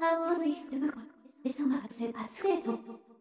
How is this? で、その学生パスフェーズ。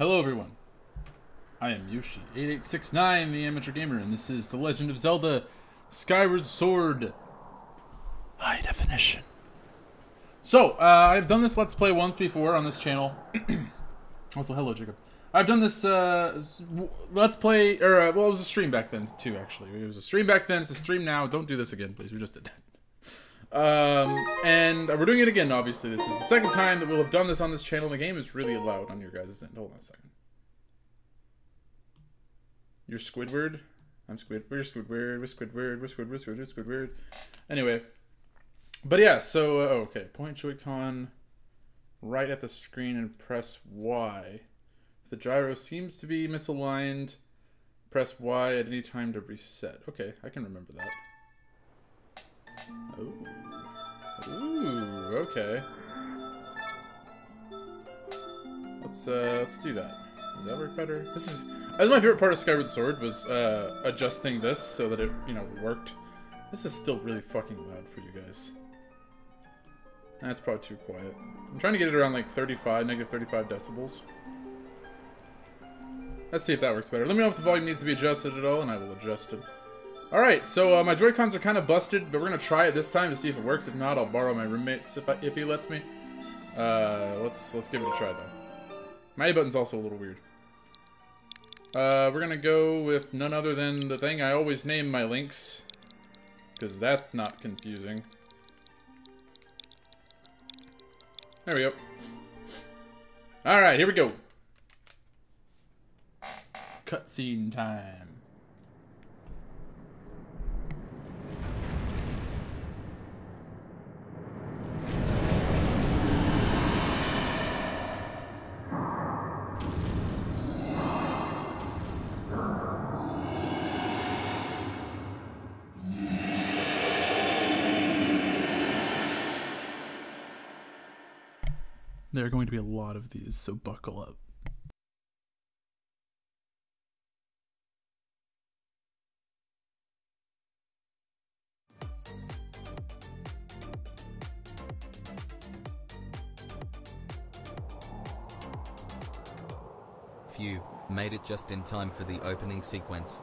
Hello, everyone. I am Yoshi8869, the amateur gamer, and this is The Legend of Zelda Skyward Sword High Definition. So, uh, I've done this Let's Play once before on this channel. also, hello, Jacob. I've done this uh, Let's Play, or, uh, well, it was a stream back then, too, actually. It was a stream back then, it's a stream now. Don't do this again, please. We just did that. Um, and we're doing it again, obviously. This is the second time that we'll have done this on this channel. The game is really loud on your guys' end. Hold on a second. You're Squidward? I'm Squidward, We're Squidward, we're Squidward, we're Squidward, Squidward, Squidward. Anyway. But yeah, so, uh, oh, okay. Point Joy-Con right at the screen and press Y. If the gyro seems to be misaligned, press Y at any time to reset. Okay, I can remember that. Ooh. Ooh, okay. Let's uh let's do that. Does that work better? This is that was my favorite part of Skyward Sword was uh adjusting this so that it, you know, worked. This is still really fucking loud for you guys. That's probably too quiet. I'm trying to get it around like 35, negative 35 decibels. Let's see if that works better. Let me know if the volume needs to be adjusted at all, and I will adjust it. Alright, so uh, my Joy-Cons are kind of busted, but we're going to try it this time to see if it works. If not, I'll borrow my roommate's if, I, if he lets me. Uh, let's let's give it a try, though. My A button's also a little weird. Uh, we're going to go with none other than the thing I always name my links. Because that's not confusing. There we go. All right, here we go. Cutscene time. There are going to be a lot of these, so buckle up. Phew, made it just in time for the opening sequence.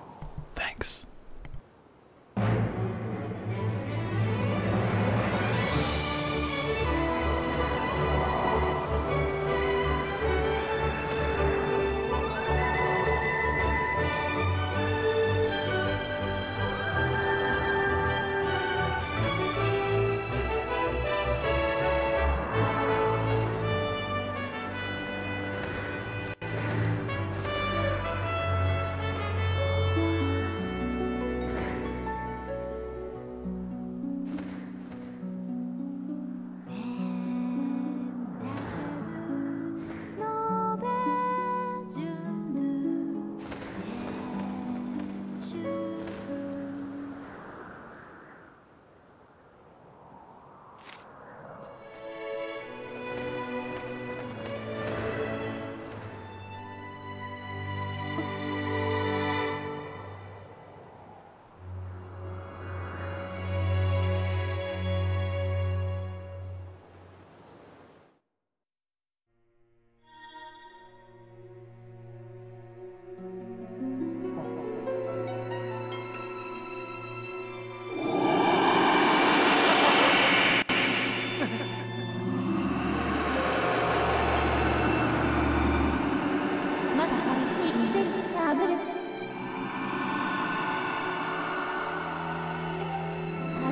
How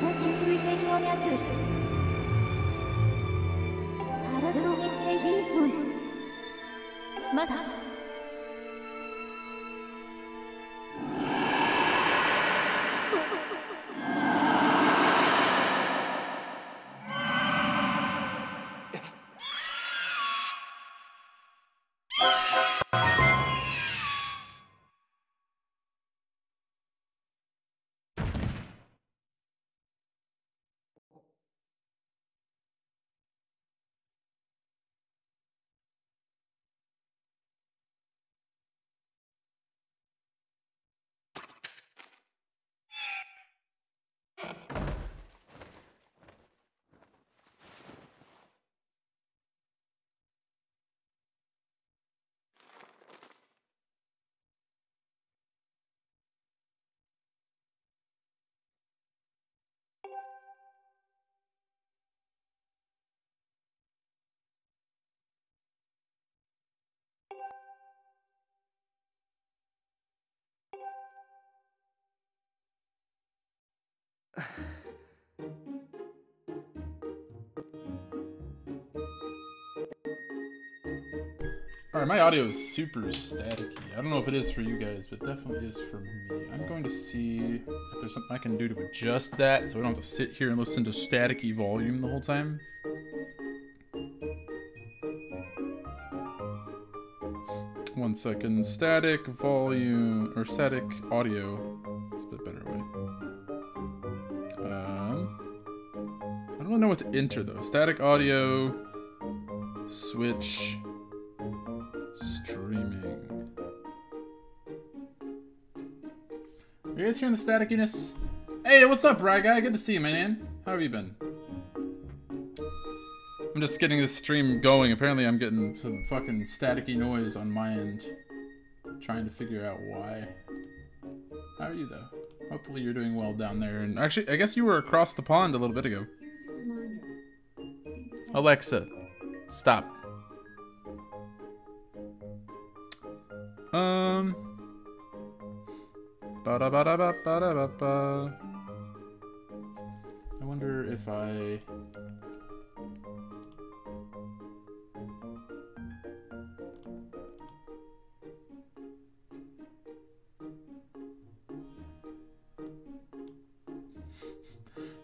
did you three take all the others? My audio is super staticky. I don't know if it is for you guys, but definitely is for me. I'm going to see if there's something I can do to adjust that so I don't have to sit here and listen to staticky volume the whole time. One second. Static volume, or static audio. It's a bit better way. Um, I don't really know what to enter though. Static audio, switch, guys hearing the staticiness? Hey, what's up, Rye Guy? Good to see you, man. How have you been? I'm just getting this stream going. Apparently, I'm getting some fucking staticky noise on my end. Trying to figure out why. How are you, though? Hopefully you're doing well down there. And actually, I guess you were across the pond a little bit ago. Alexa, stop. Um. I wonder if I...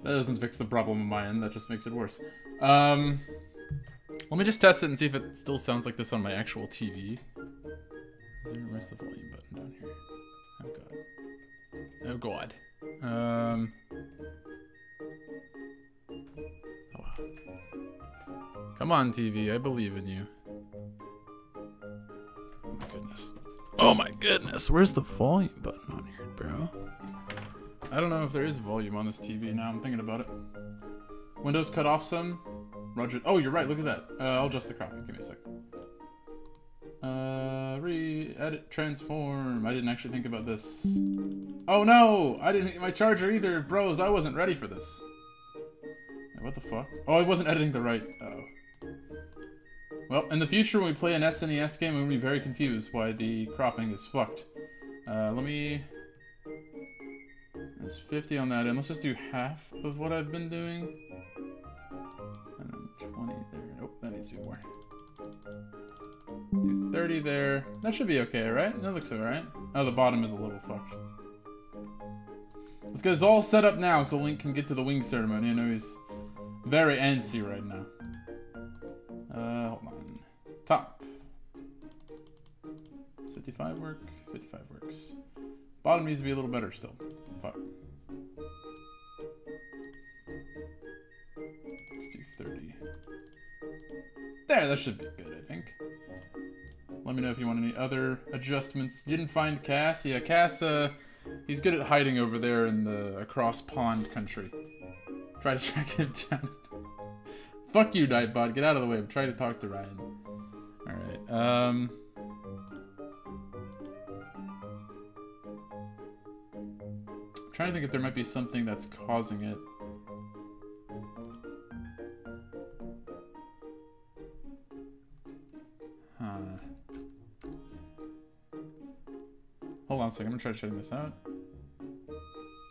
that doesn't fix the problem on my end, that just makes it worse. Um, let me just test it and see if it still sounds like this on my actual TV. Is there rest the volume button? Oh god. Um. Oh. Come on, TV. I believe in you. Oh my goodness. Oh my goodness. Where's the volume button on here, bro? I don't know if there is volume on this TV now. I'm thinking about it. Windows cut off some. Roger. Oh, you're right. Look at that. Uh, I'll adjust the cropping. Give me a sec. Re-edit transform. I didn't actually think about this. Oh no! I didn't my charger either, bros. I wasn't ready for this. What the fuck? Oh, I wasn't editing the right. Uh oh. Well, in the future when we play an SNES game, we'll be very confused why the cropping is fucked. Uh, let me... There's 50 on that end. Let's just do half of what I've been doing. And then 20 there. Oh, that needs to be more. Do 30 there. That should be okay, right? That looks alright. Oh, the bottom is a little fucked. Let's get this all set up now so Link can get to the wing ceremony. I know he's very antsy right now. Uh, hold on. Top. 55 work? 55 works. Bottom needs to be a little better still. Fuck. Let's do 30. There, that should be good. Let me know if you want any other adjustments. Didn't find Cass? Yeah, Cass, uh, he's good at hiding over there in the across pond country. Try to track him down. Fuck you, Nightbot. Get out of the way. I'm trying to talk to Ryan. Alright, um... I'm trying to think if there might be something that's causing it. I'm gonna try shutting this out.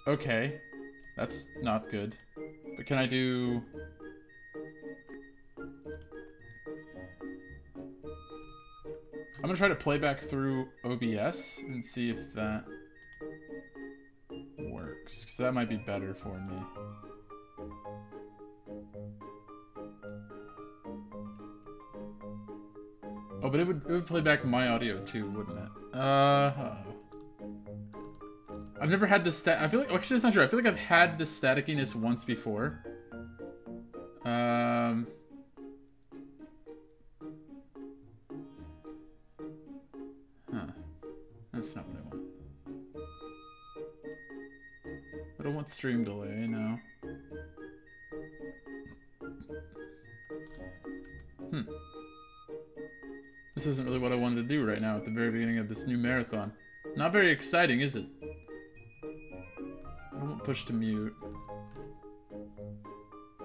Okay. That's not good. But can I do... I'm gonna try to play back through OBS and see if that works. Because that might be better for me. Oh, but it would, it would play back my audio too, wouldn't it? Uh. I've never had this stat- I feel like- actually, that's not true. I feel like I've had this staticiness once before. Um... Huh. That's not what I want. I don't want stream delay, no. Hmm. This isn't really what I wanted to do right now at the very beginning of this new marathon. Not very exciting, is it? Push to mute.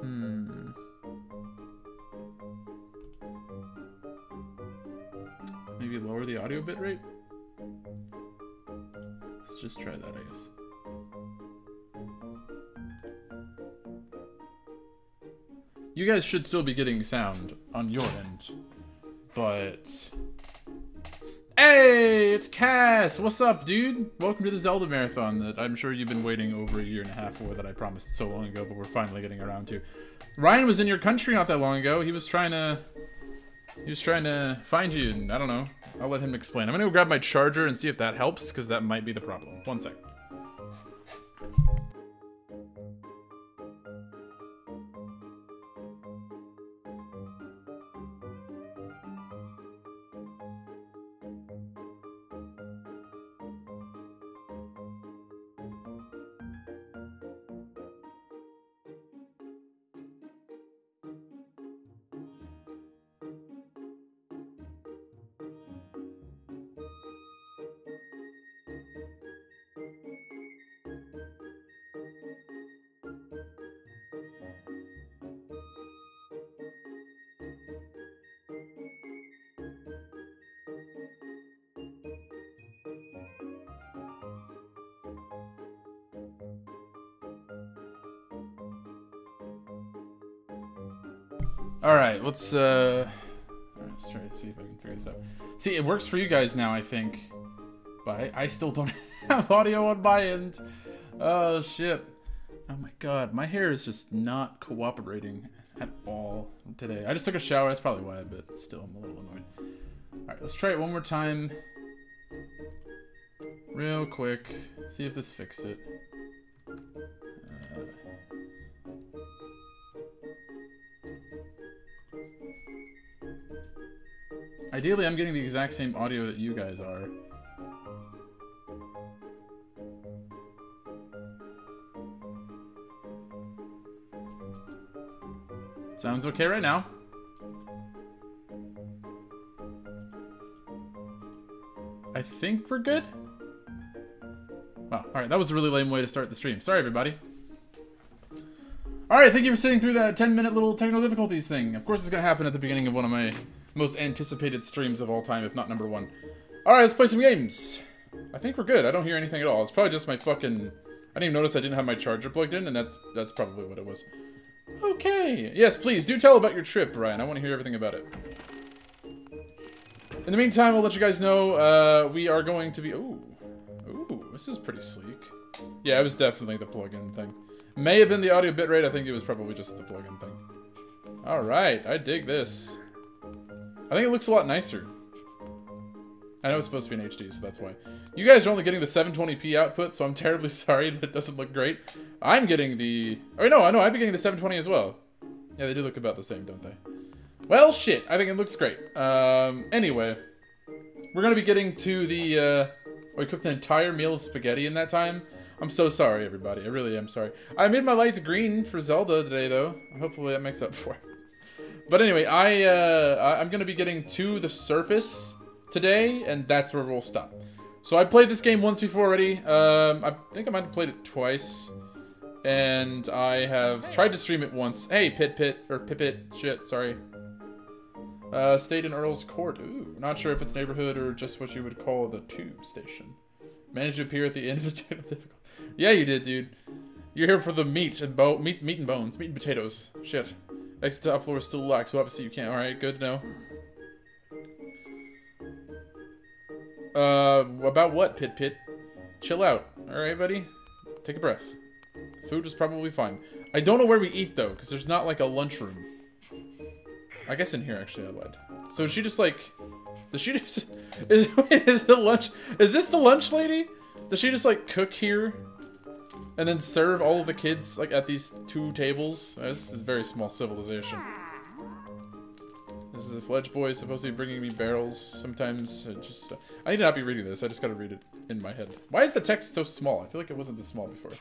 Hmm. Maybe lower the audio bitrate? Let's just try that, I guess. You guys should still be getting sound on your end, but... Hey, it's Cass! What's up, dude? Welcome to the Zelda Marathon that I'm sure you've been waiting over a year and a half for that I promised so long ago, but we're finally getting around to. Ryan was in your country not that long ago. He was trying to... He was trying to find you, and I don't know. I'll let him explain. I'm gonna go grab my charger and see if that helps, because that might be the problem. One sec. Alright, let's uh let's try to see if I can figure this out. See, it works for you guys now, I think. But I, still don't have audio on my end. Oh shit. Oh my god, my hair is just not cooperating at all today. I just took a shower, that's probably why, but still, I'm a little annoyed. Alright, let's try it one more time. Real quick. See if this fixes it. Ideally, I'm getting the exact same audio that you guys are. Sounds okay right now. I think we're good. Wow, alright, that was a really lame way to start the stream. Sorry, everybody. Alright, thank you for sitting through that 10 minute little technical difficulties thing. Of course it's gonna happen at the beginning of one of my most anticipated streams of all time, if not number one. Alright, let's play some games. I think we're good. I don't hear anything at all. It's probably just my fucking... I didn't even notice I didn't have my charger plugged in, and that's that's probably what it was. Okay. Yes, please, do tell about your trip, Ryan. I want to hear everything about it. In the meantime, I'll let you guys know, uh, we are going to be... Ooh. Ooh, this is pretty sleek. Yeah, it was definitely the plugin thing. May have been the audio bitrate. I think it was probably just the plugin thing. Alright, I dig this. I think it looks a lot nicer. I know it's supposed to be an HD, so that's why. You guys are only getting the 720p output, so I'm terribly sorry that it doesn't look great. I'm getting the... Oh, no, I know, be getting the 720 as well. Yeah, they do look about the same, don't they? Well, shit, I think it looks great. Um, anyway, we're gonna be getting to the, uh... We cooked an entire meal of spaghetti in that time. I'm so sorry, everybody. I really am sorry. I made my lights green for Zelda today, though. Hopefully that makes up for it. But anyway, I, uh, I'm gonna be getting to the surface today, and that's where we'll stop. So I played this game once before already. Um, I think I might have played it twice. And I have tried to stream it once. Hey, Pit Pit, or Pipit, shit, sorry. Uh, stayed in Earl's Court. Ooh, not sure if it's neighborhood or just what you would call the tube station. Managed to appear at the end of the difficult. Yeah, you did, dude. You're here for the meat and bo meat, meat and bones, meat and potatoes. Shit. Exit top floor is still locked, so obviously you can't. All right, good to know. Uh, about what, Pit Pit? Chill out. Alright, buddy? Take a breath. Food is probably fine. I don't know where we eat, though, because there's not, like, a lunchroom. I guess in here, actually, I lied. So is she just, like... Does she just... Is, is the lunch... Is this the lunch lady? Does she just, like, cook here? And then serve all of the kids, like, at these two tables? This is a very small civilization. This is the Fledge Boy supposed to be bringing me barrels. Sometimes just... Uh, I need to not be reading this. I just gotta read it in my head. Why is the text so small? I feel like it wasn't this small before.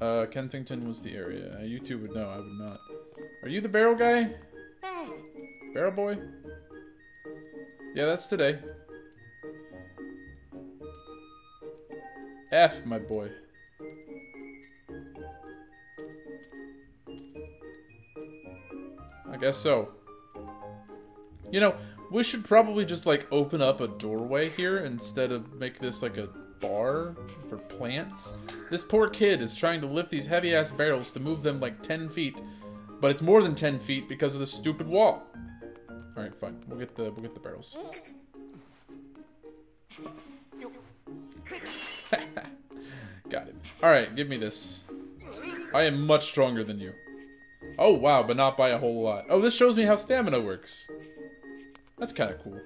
Uh, Kensington was the area. You two would know. I would not. Are you the barrel guy? Barrel boy? Yeah, that's today. F, my boy. I guess so. You know, we should probably just like open up a doorway here instead of make this like a bar for plants. This poor kid is trying to lift these heavy ass barrels to move them like 10 feet, but it's more than 10 feet because of the stupid wall. All right, fine. We'll get the we'll get the barrels. Got it. All right, give me this. I am much stronger than you. Oh, wow, but not by a whole lot. Oh, this shows me how stamina works. That's kind of cool.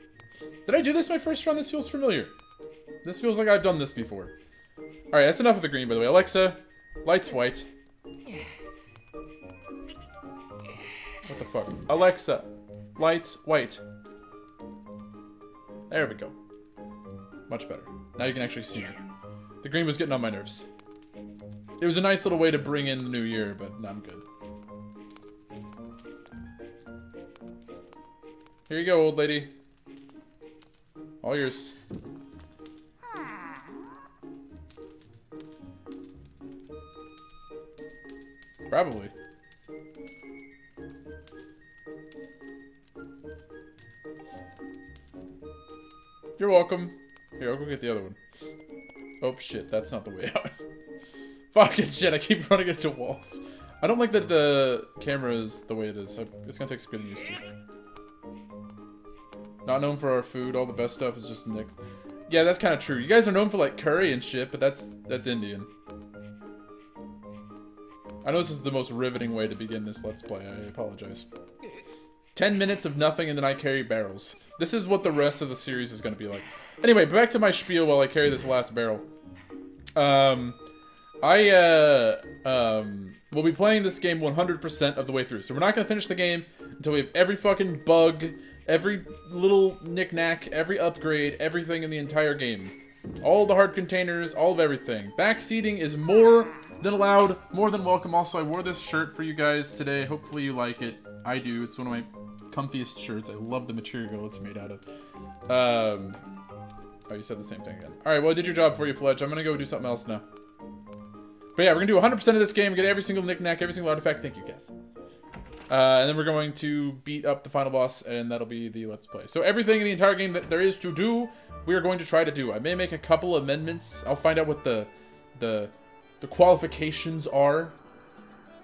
Did I do this my first run? This feels familiar. This feels like I've done this before. Alright, that's enough of the green, by the way. Alexa, lights white. What the fuck? Alexa, lights white. There we go. Much better. Now you can actually see me. The green was getting on my nerves. It was a nice little way to bring in the new year, but I'm good. Here you go, old lady. All yours. Probably. You're welcome. Here, I'll go get the other one. Oh shit, that's not the way out. Fucking shit, I keep running into walls. I don't like that the camera is the way it is. It's gonna take some getting used to. Not known for our food. All the best stuff is just next. Yeah, that's kind of true. You guys are known for like curry and shit, but that's that's Indian. I know this is the most riveting way to begin this Let's Play. I apologize. 10 minutes of nothing and then I carry barrels. This is what the rest of the series is going to be like. Anyway, back to my spiel while I carry this last barrel. Um, I, uh, um, will be playing this game 100% of the way through. So we're not going to finish the game until we have every fucking bug, every little knickknack, every upgrade, everything in the entire game. All the heart containers, all of everything. Backseating is more than allowed, more than welcome. Also, I wore this shirt for you guys today. Hopefully you like it. I do. It's one of my comfiest shirts. I love the material it's made out of. Um, oh, you said the same thing again. All right, well, I did your job for you, Fledge. I'm to go do something else now. But yeah, we're to do 100% of this game, get every single knickknack, every single artifact. Thank you, guys. Uh, and then we're going to beat up the final boss, and that'll be the Let's Play. So everything in the entire game that there is to do, we are going to try to do. I may make a couple amendments. I'll find out what the the the qualifications are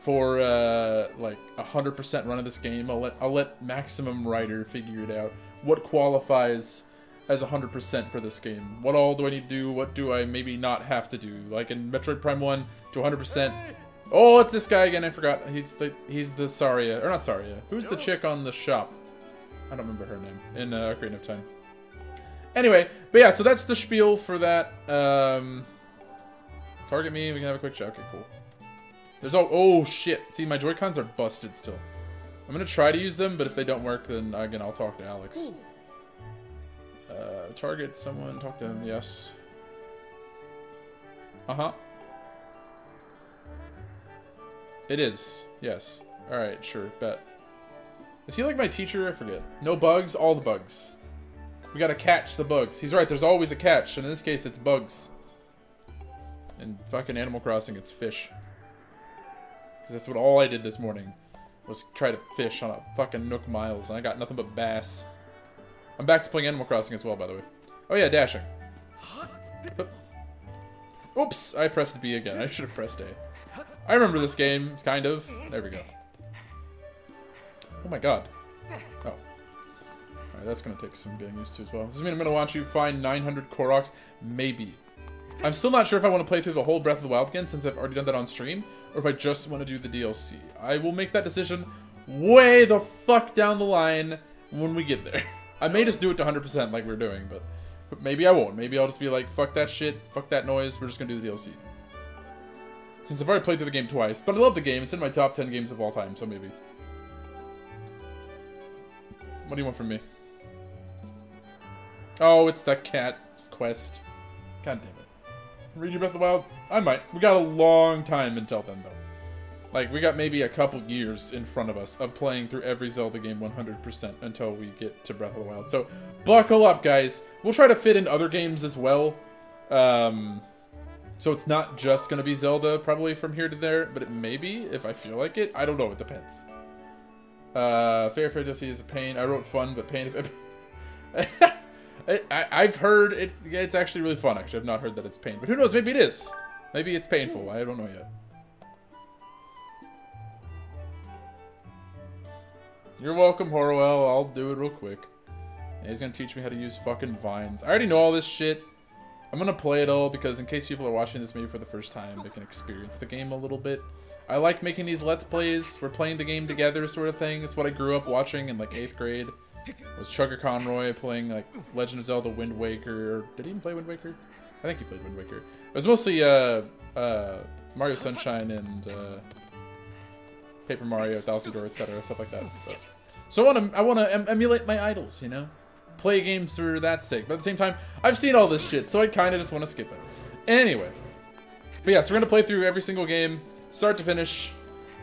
for uh, like a hundred percent run of this game. I'll let I'll let Maximum Writer figure it out. What qualifies as hundred percent for this game? What all do I need to do? What do I maybe not have to do? Like in Metroid Prime One, to hundred percent. Oh, it's this guy again. I forgot. He's the he's the Saria or not Saria. Who's the chick on the shop? I don't remember her name in uh, Ocarina of Time. Anyway, but yeah, so that's the spiel for that. Um, target me. We can have a quick chat. Okay, cool. There's oh oh shit. See, my Joy Cons are busted still. I'm gonna try to use them, but if they don't work, then again I'll talk to Alex. Uh, target someone. Talk to him. Yes. Uh huh. It is. Yes. All right. Sure. Bet. Is he like my teacher? I forget. No bugs. All the bugs. We gotta catch the bugs. He's right, there's always a catch, and in this case, it's bugs. And fucking Animal Crossing, it's fish. Because that's what all I did this morning, was try to fish on a fucking Nook Miles, and I got nothing but bass. I'm back to playing Animal Crossing as well, by the way. Oh yeah, dashing. Oops, I pressed B again. I should have pressed A. I remember this game, kind of. There we go. Oh my god. Oh. Alright, that's gonna take some getting used to as well. Does this mean I'm gonna want you find 900 Koroks? Maybe. I'm still not sure if I want to play through the whole Breath of the Wild again, since I've already done that on stream, or if I just want to do the DLC. I will make that decision way the fuck down the line when we get there. I may just do it to 100% like we're doing, but, but maybe I won't. Maybe I'll just be like, fuck that shit, fuck that noise, we're just gonna do the DLC. Since I've already played through the game twice, but I love the game. It's in my top 10 games of all time, so maybe. What do you want from me? Oh, it's the cat quest. God damn it. Read your Breath of the Wild? I might. We got a long time until then, though. Like, we got maybe a couple years in front of us of playing through every Zelda game 100% until we get to Breath of the Wild. So, buckle up, guys. We'll try to fit in other games as well. Um, so it's not just going to be Zelda, probably from here to there, but it may be, if I feel like it. I don't know, it depends. Uh, Fair Fair DLC is a pain. I wrote fun, but pain... I, have heard it. It's actually really fun. Actually, I've not heard that it's pain, but who knows? Maybe it is. Maybe it's painful. I don't know yet. You're welcome, Horwell. I'll do it real quick. Yeah, he's gonna teach me how to use fucking vines. I already know all this shit. I'm gonna play it all because in case people are watching this maybe for the first time, they can experience the game a little bit. I like making these Let's Plays. We're playing the game together sort of thing. It's what I grew up watching in like 8th grade It was Chuggaaconroy playing like Legend of Zelda Wind Waker. Did he even play Wind Waker? I think he played Wind Waker. It was mostly uh, uh, Mario Sunshine and uh, Paper Mario, Thousand Door, etc. Stuff like that. So, so I want to I want to em emulate my idols, you know, play games for that sake. But at the same time, I've seen all this shit, so I kind of just want to skip it. Anyway, but yeah, so we're gonna play through every single game, start to finish.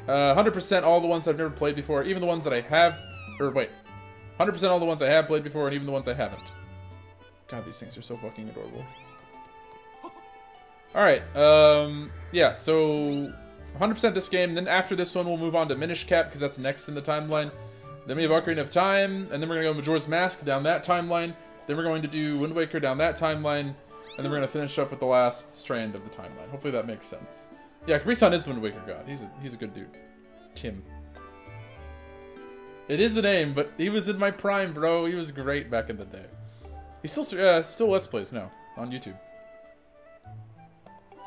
100% uh, all the ones I've never played before, even the ones that I have. Or wait, 100% all the ones I have played before, and even the ones I haven't. God, these things are so fucking adorable. Alright, um, yeah, so 100% this game. Then after this one, we'll move on to Minish Cap, because that's next in the timeline. Then we have Ocarina of Time, and then we're going to go Majora's Mask down that timeline. Then we're going to do Wind Waker down that timeline. And then we're going to finish up with the last strand of the timeline. Hopefully that makes sense. Yeah, Capri-san is the Wind Waker god. He's a, he's a good dude. Tim. It is a name, but he was in my prime, bro. He was great back in the day. He still uh, still Let's Plays now on YouTube.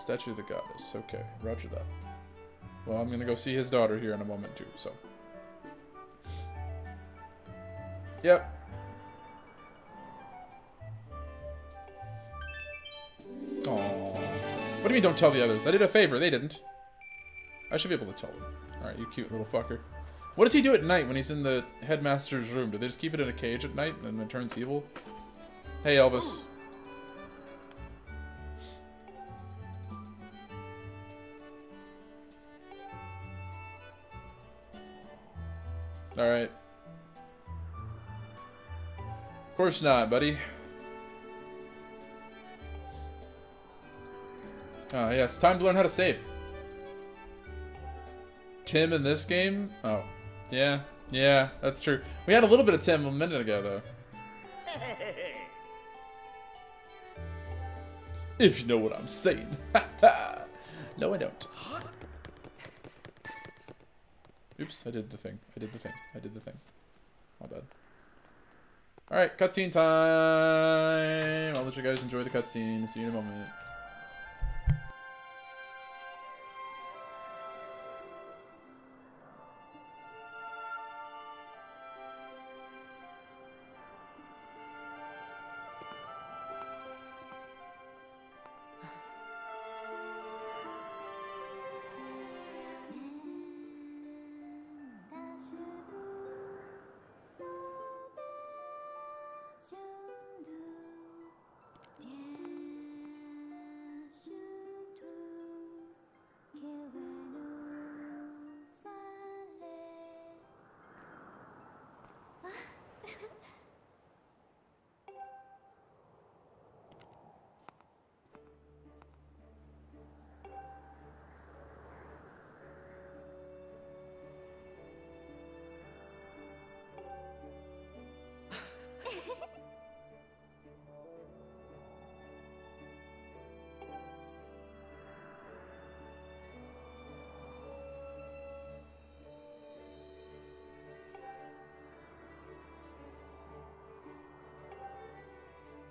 Statue of the Goddess. Okay, roger that. Well, I'm gonna go see his daughter here in a moment too, so. Yep. Aww. What do you mean don't tell the others? I did a favor, they didn't. I should be able to tell them. Alright, you cute little fucker. What does he do at night when he's in the headmaster's room? Do they just keep it in a cage at night and then it turns evil? Hey, Elvis. Alright. Of course not, buddy. Ah, yes. Time to learn how to save. Tim in this game? Oh. Yeah. Yeah, that's true. We had a little bit of Tim a minute ago, though. if you know what I'm saying. no, I don't. Oops, I did the thing. I did the thing. I did the thing. My bad. Alright, cutscene time! I'll let you guys enjoy the cutscene. See you in a moment.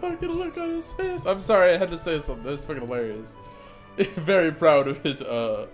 fucking look on his face. I'm sorry, I had to say something. That's fucking hilarious. Very proud of his, uh...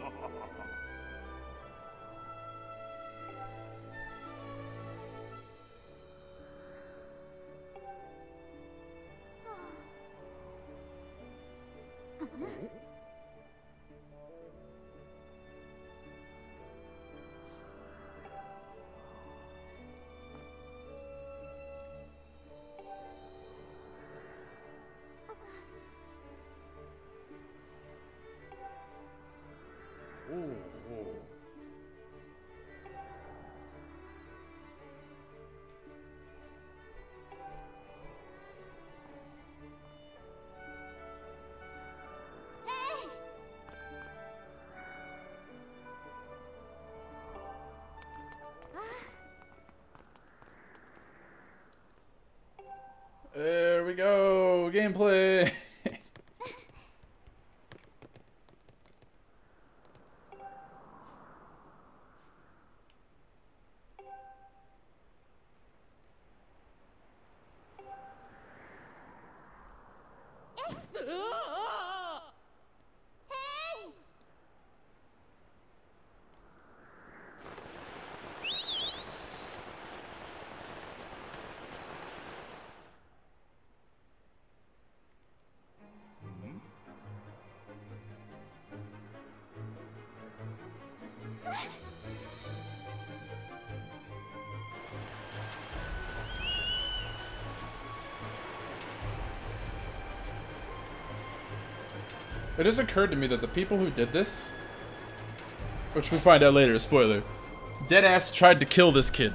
哈哈哈哈。It just occurred to me that the people who did this, which we find out later, spoiler, deadass tried to kill this kid.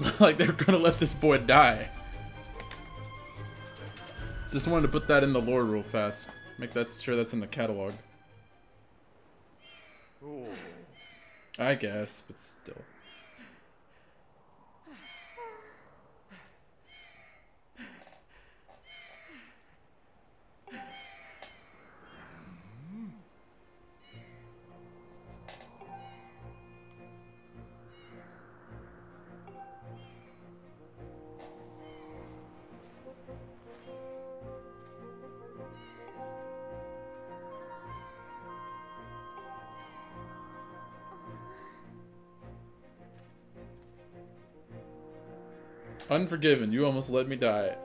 like they're gonna let this boy die. Just wanted to put that in the lore real fast. Make that sure that's in the catalog. I guess, but still. Unforgiven, you almost let me die.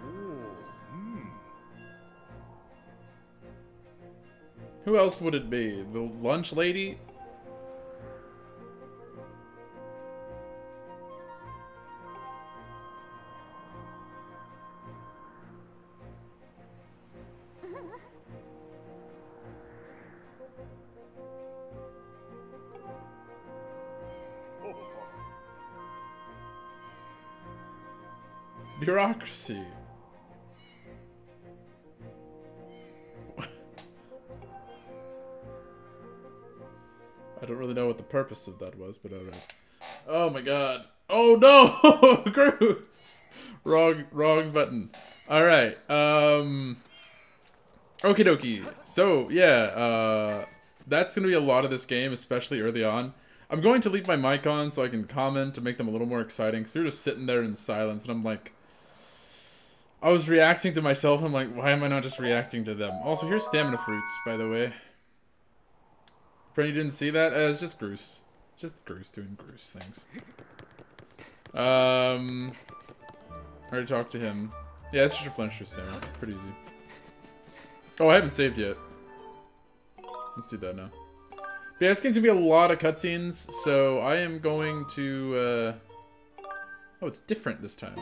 Hmm. Who else would it be? The lunch lady? Bureaucracy. I don't really know what the purpose of that was, but alright. Oh my god. Oh no! Groose! wrong, wrong button. Alright, um... Okie dokie. So, yeah, uh... That's gonna be a lot of this game, especially early on. I'm going to leave my mic on so I can comment to make them a little more exciting. So you're just sitting there in silence, and I'm like... I was reacting to myself, I'm like, why am I not just reacting to them? Also, here's stamina fruits, by the way. Friend, you didn't see that? Uh, it's just Groose. Just Groose doing Groose things. Um... I already talked to him. Yeah, it's just replenish your stamina. Pretty easy. Oh, I haven't saved yet. Let's do that now. But yeah, it's going to be a lot of cutscenes, so I am going to, uh... Oh, it's different this time.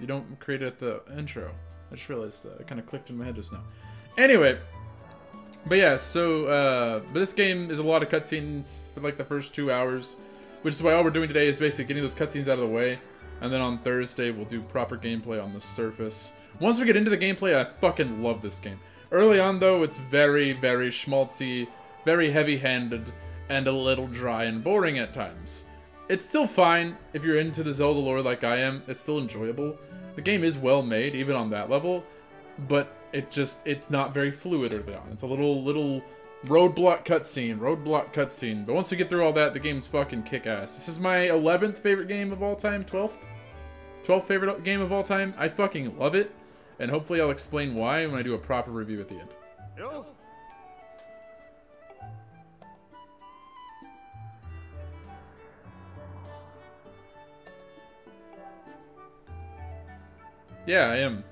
You don't create it at the intro. I just realized that. It kind of clicked in my head just now. Anyway. But yeah, so, uh... But this game is a lot of cutscenes for, like, the first two hours. Which is why all we're doing today is basically getting those cutscenes out of the way. And then on Thursday, we'll do proper gameplay on the surface. Once we get into the gameplay, I fucking love this game. Early on, though, it's very, very schmaltzy, very heavy-handed, and a little dry and boring at times. It's still fine if you're into the Zelda lore like I am. It's still enjoyable. The game is well made, even on that level, but it just it's not very fluid early on. It's a little little roadblock cutscene, roadblock cutscene. But once we get through all that, the game's fucking kick ass. This is my 11th favorite game of all time, 12th, 12th favorite game of all time. I fucking love it, and hopefully I'll explain why when I do a proper review at the end. Yeah, I am.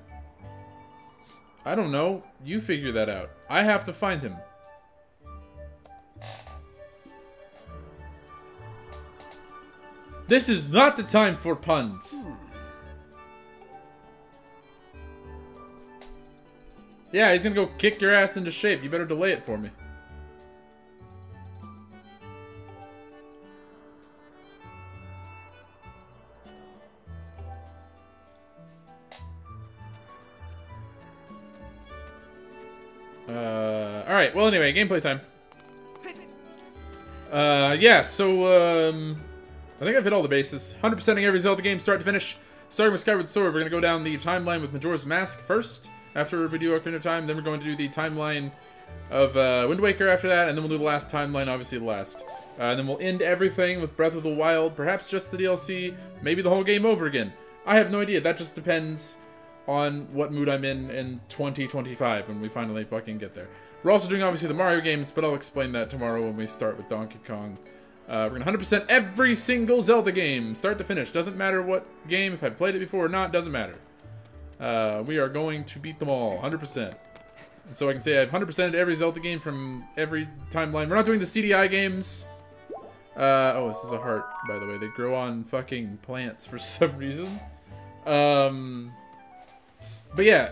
I don't know. You figure that out. I have to find him. This is not the time for puns. Yeah, he's gonna go kick your ass into shape. You better delay it for me. Uh, alright, well anyway, gameplay time. Uh, yeah, so, um, I think I've hit all the bases. 100%ing every Zelda game, start to finish. Starting with Skyward Sword, we're gonna go down the timeline with Majora's Mask first, after we do Ocarina of Time, then we're going to do the timeline of uh, Wind Waker after that, and then we'll do the last timeline, obviously the last. Uh, and then we'll end everything with Breath of the Wild, perhaps just the DLC, maybe the whole game over again. I have no idea, that just depends on what mood I'm in in 2025 when we finally fucking get there. We're also doing obviously the Mario games, but I'll explain that tomorrow when we start with Donkey Kong. Uh, we're gonna 100% every single Zelda game, start to finish. Doesn't matter what game, if I've played it before or not, doesn't matter. Uh, we are going to beat them all, 100%. And so I can say I've 100%ed every Zelda game from every timeline. We're not doing the CDI games. Uh, oh, this is a heart, by the way. They grow on fucking plants for some reason. Um, but yeah,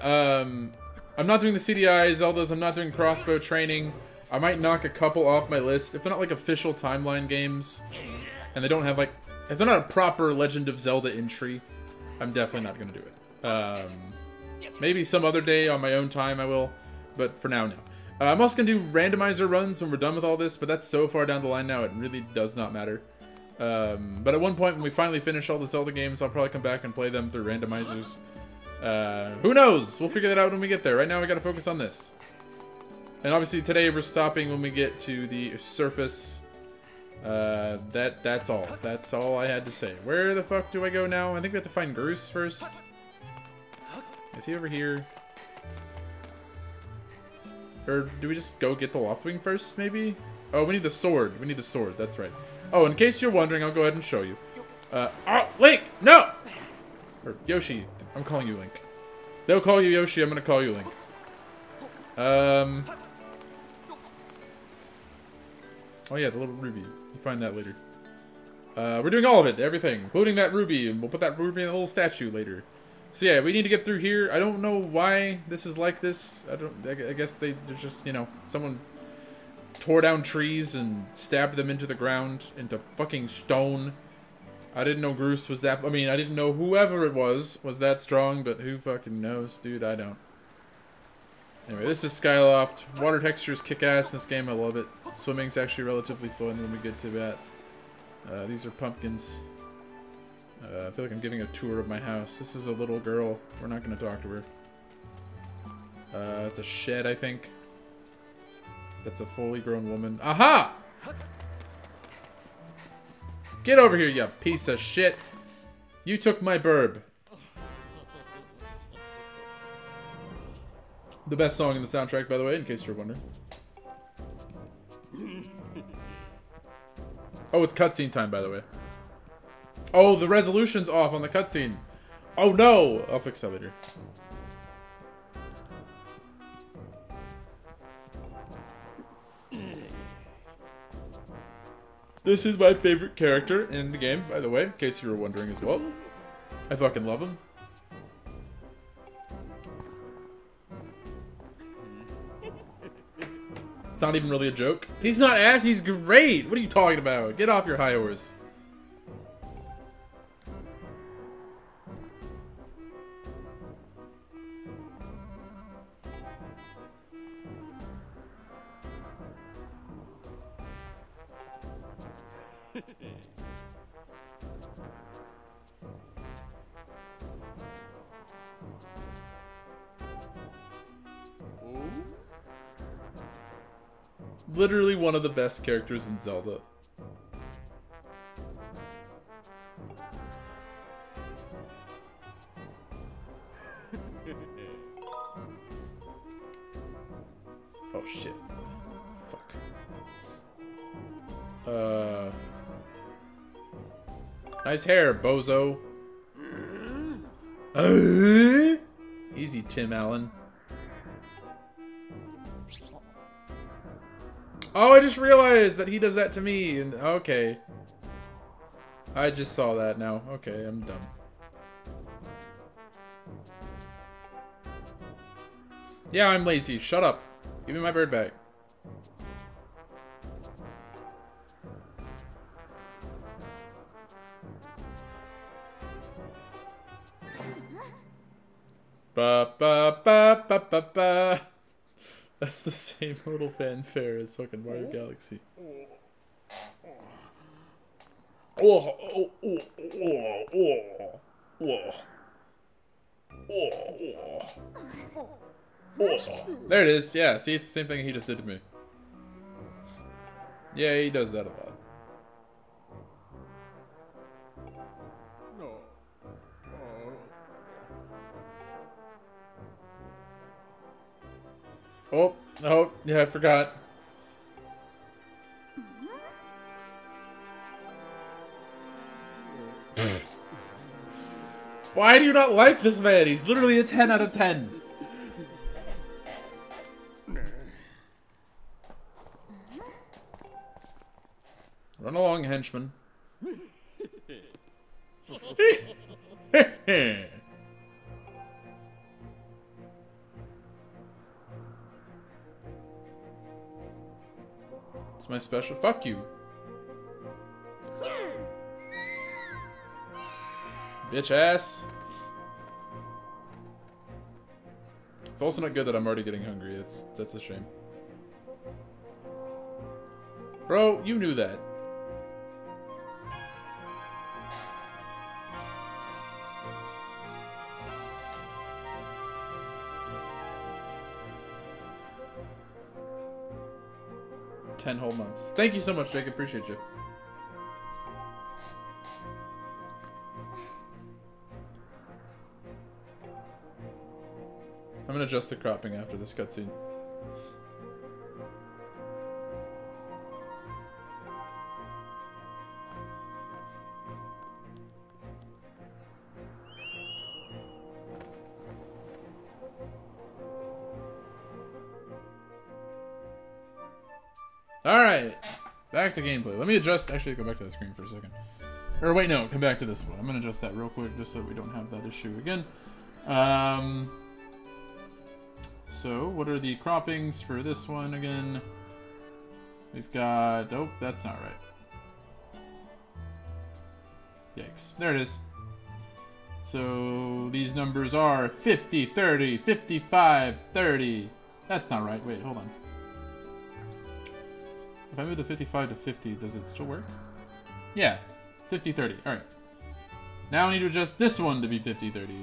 um, I'm not doing the CDI Zeldas. I'm not doing crossbow training. I might knock a couple off my list. If they're not like official timeline games, and they don't have like, if they're not a proper Legend of Zelda entry, I'm definitely not going to do it. Um, maybe some other day on my own time I will, but for now, no. Uh, I'm also going to do randomizer runs when we're done with all this, but that's so far down the line now, it really does not matter. Um, but at one point, when we finally finish all the Zelda games, I'll probably come back and play them through randomizers. Uh, who knows? We'll figure that out when we get there. Right now, we got to focus on this. And obviously, today we're stopping when we get to the surface. Uh, that that's all. That's all I had to say. Where the fuck do I go now? I think we have to find Groose first. Is he over here? Or do we just go get the Loftwing first, maybe? Oh, we need the sword. We need the sword. That's right. Oh, in case you're wondering, I'll go ahead and show you. Uh, oh, Link! No! Or Yoshi. I'm calling you Link. They'll call you Yoshi. I'm gonna call you Link. Um. Oh yeah, the little ruby. You find that later. Uh, we're doing all of it, everything, including that ruby, and we'll put that ruby in a little statue later. So yeah, we need to get through here. I don't know why this is like this. I don't. I guess they they're just you know someone tore down trees and stabbed them into the ground into fucking stone. I didn't know Groose was that. I mean, I didn't know whoever it was was that strong, but who fucking knows, dude? I don't. Anyway, this is Skyloft. Water textures kick ass in this game. I love it. Swimming's actually relatively fun when we get to that. Uh, these are pumpkins. Uh, I feel like I'm giving a tour of my house. This is a little girl. We're not going to talk to her. Uh, it's a shed, I think. That's a fully grown woman. Aha! Get over here, you piece of shit. You took my burb. The best song in the soundtrack, by the way, in case you're wondering. Oh, it's cutscene time, by the way. Oh, the resolution's off on the cutscene. Oh no! I'll fix that later. This is my favorite character in the game, by the way, in case you were wondering as well. I fucking love him. It's not even really a joke. He's not ass, he's great! What are you talking about? Get off your high horse. Literally one of the best characters in Zelda. Oh shit. Fuck. Uh. Nice hair, bozo. Uh, easy, Tim Allen. Oh, I just realized that he does that to me. And okay, I just saw that now. Okay, I'm dumb. Yeah, I'm lazy. Shut up. Give me my bird back. Ba ba ba ba ba ba. That's the same little fanfare as fucking Mario oh. Galaxy. Oh, oh, oh, oh, oh, oh. Oh, oh. Oh. There it is. Yeah, see, it's the same thing he just did to me. Yeah, he does that a lot. Oh, yeah, I forgot. Why do you not like this man? He's literally a 10 out of 10. Run along, henchman. Special. Fuck you. Bitch ass. It's also not good that I'm already getting hungry. It's that's a shame. Bro, you knew that. Ten whole months. Thank you so much, Jake. Appreciate you. I'm gonna adjust the cropping after this cutscene. Back to gameplay. Let me adjust. Actually, go back to the screen for a second. Or wait, no. Come back to this one. I'm going to adjust that real quick just so we don't have that issue again. Um, so, what are the croppings for this one again? We've got... Oh, that's not right. Yikes. There it is. So, these numbers are 50, 30, 55, 30. That's not right. Wait, hold on. If I move the 55 to 50, does it still work? Yeah, 50, 30. Alright. Now I need to adjust this one to be 50, 30.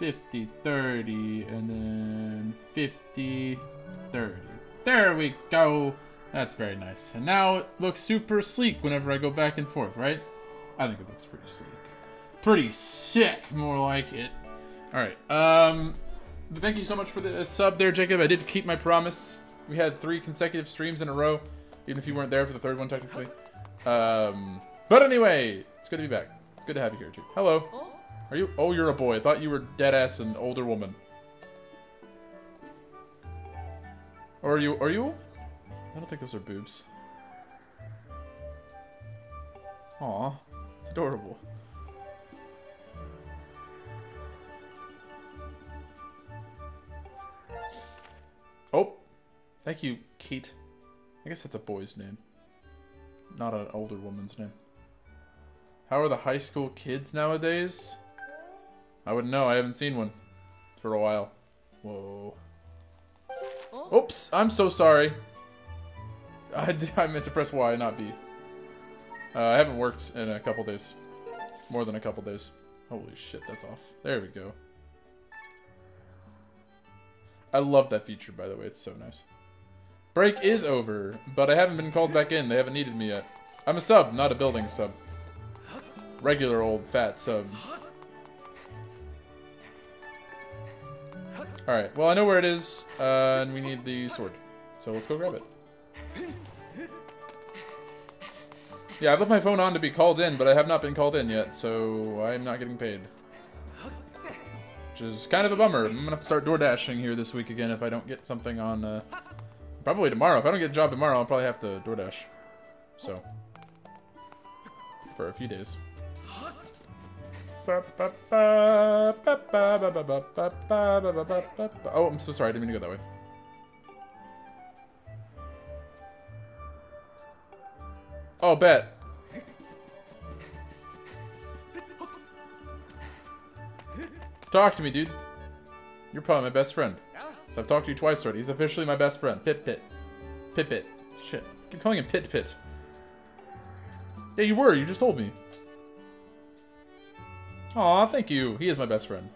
Fifty, thirty, and then fifty, thirty. There we go. That's very nice. And now it looks super sleek whenever I go back and forth, right? I think it looks pretty sleek. Pretty sick, more like it. Alright, um, thank you so much for the sub there, Jacob. I did keep my promise. We had three consecutive streams in a row, even if you weren't there for the third one, technically. Um, but anyway, it's good to be back. It's good to have you here, too. Hello. Are you? Oh, you're a boy. I thought you were dead ass an older woman. Or are you? Are you? I don't think those are boobs. Aw, it's adorable. Thank you, Keat. I guess that's a boy's name, not an older woman's name. How are the high school kids nowadays? I wouldn't know. I haven't seen one for a while. Whoa. Oops, I'm so sorry. I, I meant to press Y, not B. Uh, I haven't worked in a couple days. More than a couple days. Holy shit, that's off. There we go. I love that feature, by the way. It's so nice. Break is over, but I haven't been called back in. They haven't needed me yet. I'm a sub, not a building sub. Regular old fat sub. Alright, well I know where it is, uh, and we need the sword. So let's go grab it. Yeah, I've left my phone on to be called in, but I have not been called in yet, so I'm not getting paid. Which is kind of a bummer. I'm gonna have to start door dashing here this week again if I don't get something on, uh, probably tomorrow. If I don't get a job tomorrow, I'll probably have to DoorDash. So, for a few days. Oh, I'm so sorry. I didn't mean to go that way. Oh, bet. Talk to me, dude. You're probably my best friend. So I've talked to you twice already. He's officially my best friend. Pit Pit. Pit Pit. Shit. I keep calling him Pit Pit. Yeah, you were. You just told me. Aw, thank you. He is my best friend.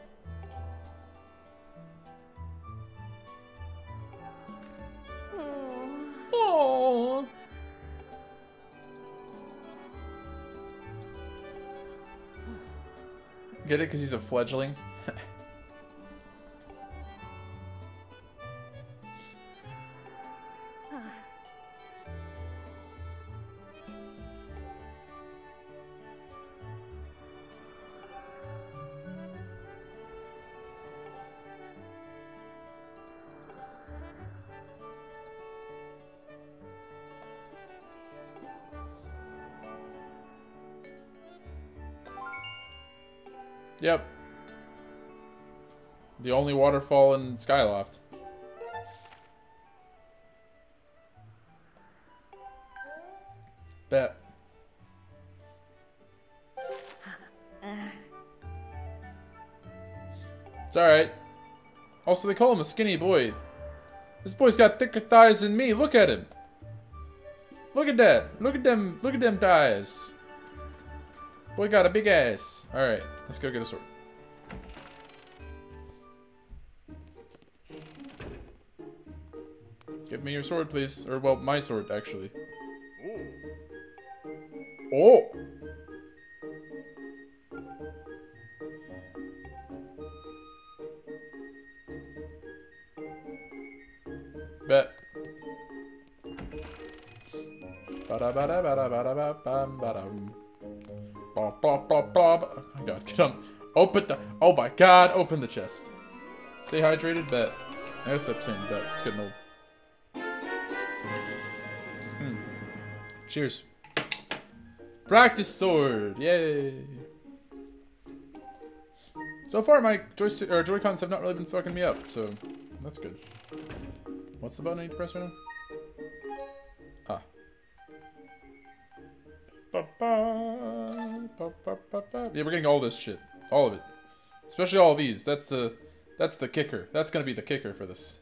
Get it? Because he's a fledgling? The only waterfall in Skyloft. Bet. It's alright. Also, they call him a skinny boy. This boy's got thicker thighs than me. Look at him. Look at that. Look at them. Look at them thighs. Boy got a big ass. Alright, let's go get a sword. Give me your sword, please. Or, well, my sword, actually. Oh! Bet. Oh my god, get on. Open the. Oh my god, open the chest. Stay hydrated, bet. I guess I'm saying bet. It's getting old. Cheers. Practice sword. Yay. So far, my joystick or Joy-Cons have not really been fucking me up, so that's good. What's the button I need to press right now? Ah. Ba, ba, ba. Yeah, we're getting all this shit. All of it. Especially all these. That's the that's the kicker. That's gonna be the kicker for this.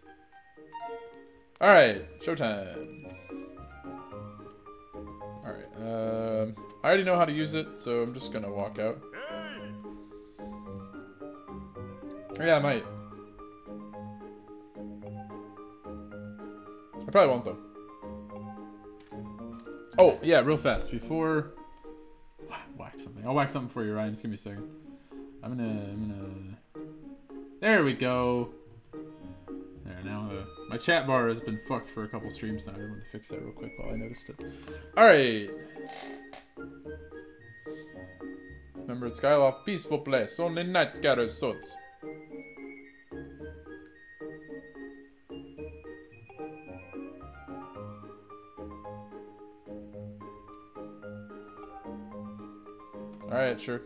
Alright, showtime. Alright, um I already know how to use it, so I'm just gonna walk out. Yeah, I might. I probably won't though. Oh, yeah, real fast. Before whack something. I'll whack something for you, Ryan. Just give me a second. I'm gonna I'm gonna There we go. There now uh, my chat bar has been fucked for a couple streams now. I wanted to fix that real quick while I noticed it. Alright. Remember it's Skyloft peaceful place. Only night scatters swords. Alright, sure.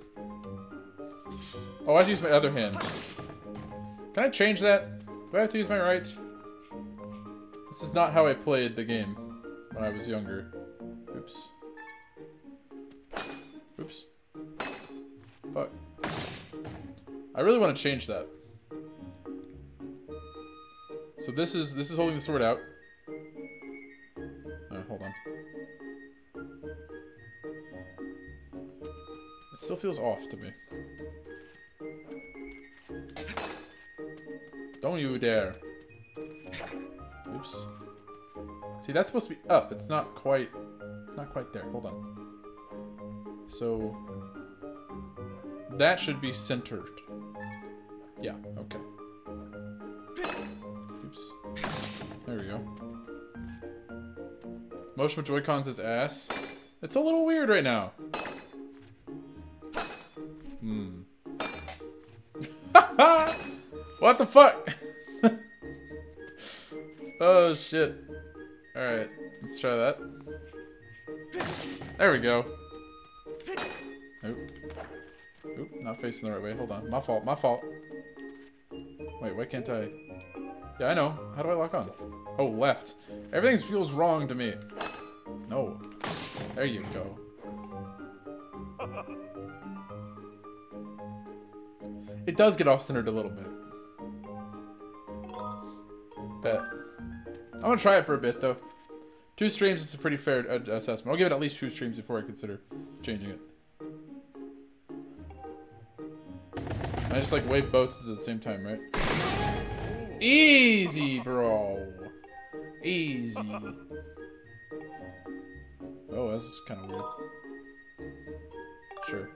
Oh, I have to use my other hand. Can I change that? Do I have to use my right? This is not how I played the game when I was younger. Oops. Oops. Fuck. I really want to change that. So this is this is holding the sword out. Oh, hold on. It still feels off to me. Don't you dare. See, that's supposed to be up. It's not quite, not quite there. Hold on. So, that should be centered. Yeah, okay. Oops. There we go. Motion with Joy-Cons is ass. It's a little weird right now. Hmm. what the fuck? oh shit. Alright, let's try that. There we go. Oop. Oop, not facing the right way. Hold on. My fault, my fault. Wait, why can't I? Yeah, I know. How do I lock on? Oh, left. Everything feels wrong to me. No. There you go. It does get off-centered a little bit. Bet. I'm gonna try it for a bit, though. Two streams is a pretty fair uh, assessment. I'll give it at least two streams before I consider changing it. I just like wave both at the same time, right? Easy, bro. Easy. Oh, that's kind of weird. Sure.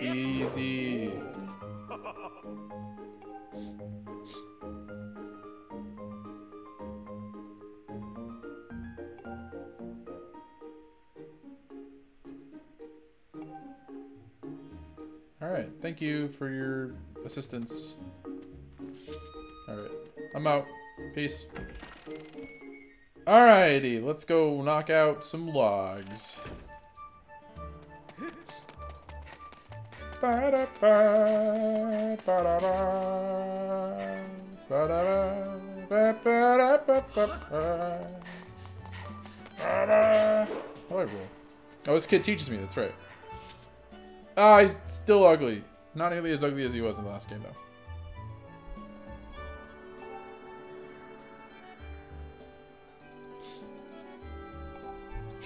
Easy. Alright, thank you for your assistance. Alright, I'm out. Peace. Alrighty, let's go knock out some logs. How do I roll? Oh, this kid teaches me, that's right. Ah, he's still ugly. Not nearly as ugly as he was in the last game, though.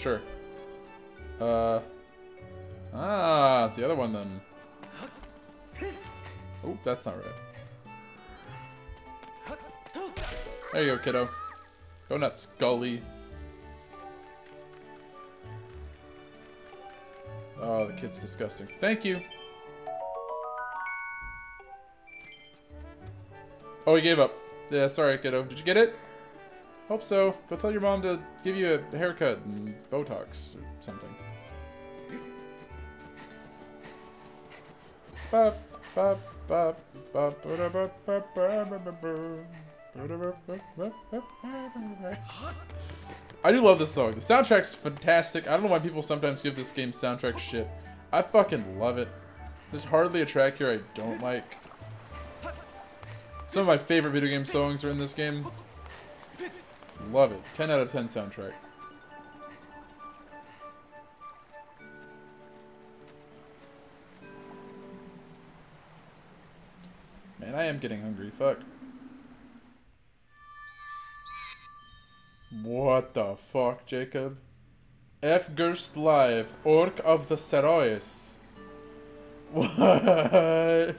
Sure. Uh. Ah, it's the other one then. Oh, that's not right. There you go, kiddo. Go nuts, Gully. Oh, the kid's disgusting. Thank you. Oh, he gave up. Yeah, sorry, kiddo. Did you get it? Hope so. Go tell your mom to give you a haircut and Botox or something. I do love this song. The soundtrack's fantastic. I don't know why people sometimes give this game soundtrack shit. I fucking love it. There's hardly a track here I don't like. Some of my favorite video game songs are in this game. Love it. 10 out of 10 soundtrack. Man, I am getting hungry. Fuck. What the fuck, Jacob? F. Gerst Live, Orc of the Serois. What?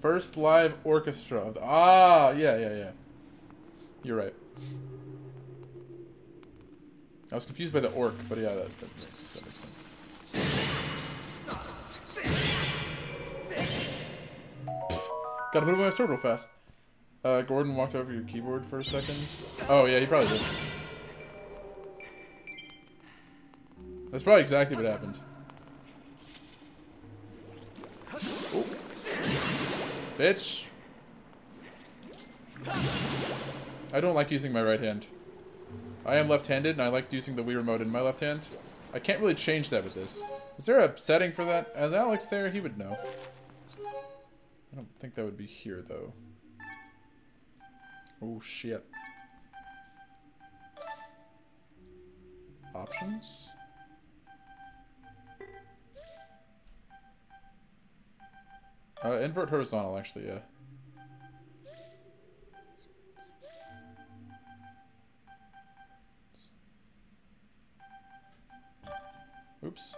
First live orchestra. Of the, ah, yeah, yeah, yeah. You're right. I was confused by the orc, but yeah, that, that, makes, that makes sense. Gotta put away my sword real fast. Uh, Gordon walked over your keyboard for a second. Oh, yeah, he probably did. That's probably exactly what happened. Bitch. I don't like using my right hand. I am left-handed, and I like using the Wii Remote in my left hand. I can't really change that with this. Is there a setting for that? As Alex there, he would know. I don't think that would be here, though. Oh, shit. Options? Uh, invert horizontal, actually, yeah. Oops.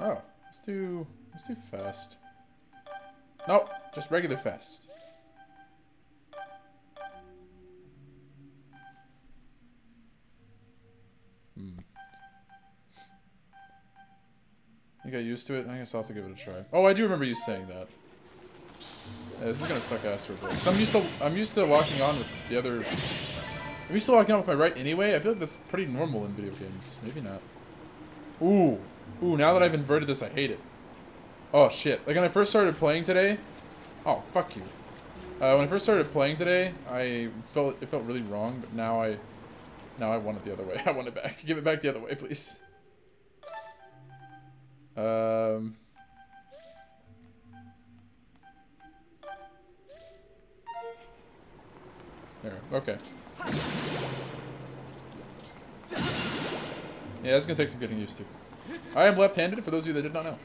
Oh, let's do, let's do fast. Nope, just regular fast. You got used to it? I guess I'll have to give it a try. Oh, I do remember you saying that. Yeah, this is gonna suck ass for a bit. I'm used to I'm used to walking on with the other. I'm used to walking on with my right anyway. I feel like that's pretty normal in video games. Maybe not. Ooh, ooh. Now that I've inverted this, I hate it. Oh shit! Like when I first started playing today. Oh fuck you. Uh, when I first started playing today, I felt it felt really wrong, but now I, now I want it the other way. I want it back. Give it back the other way, please. Um. There. Okay. Yeah, it's gonna take some getting used to. I am left-handed, for those of you that did not know.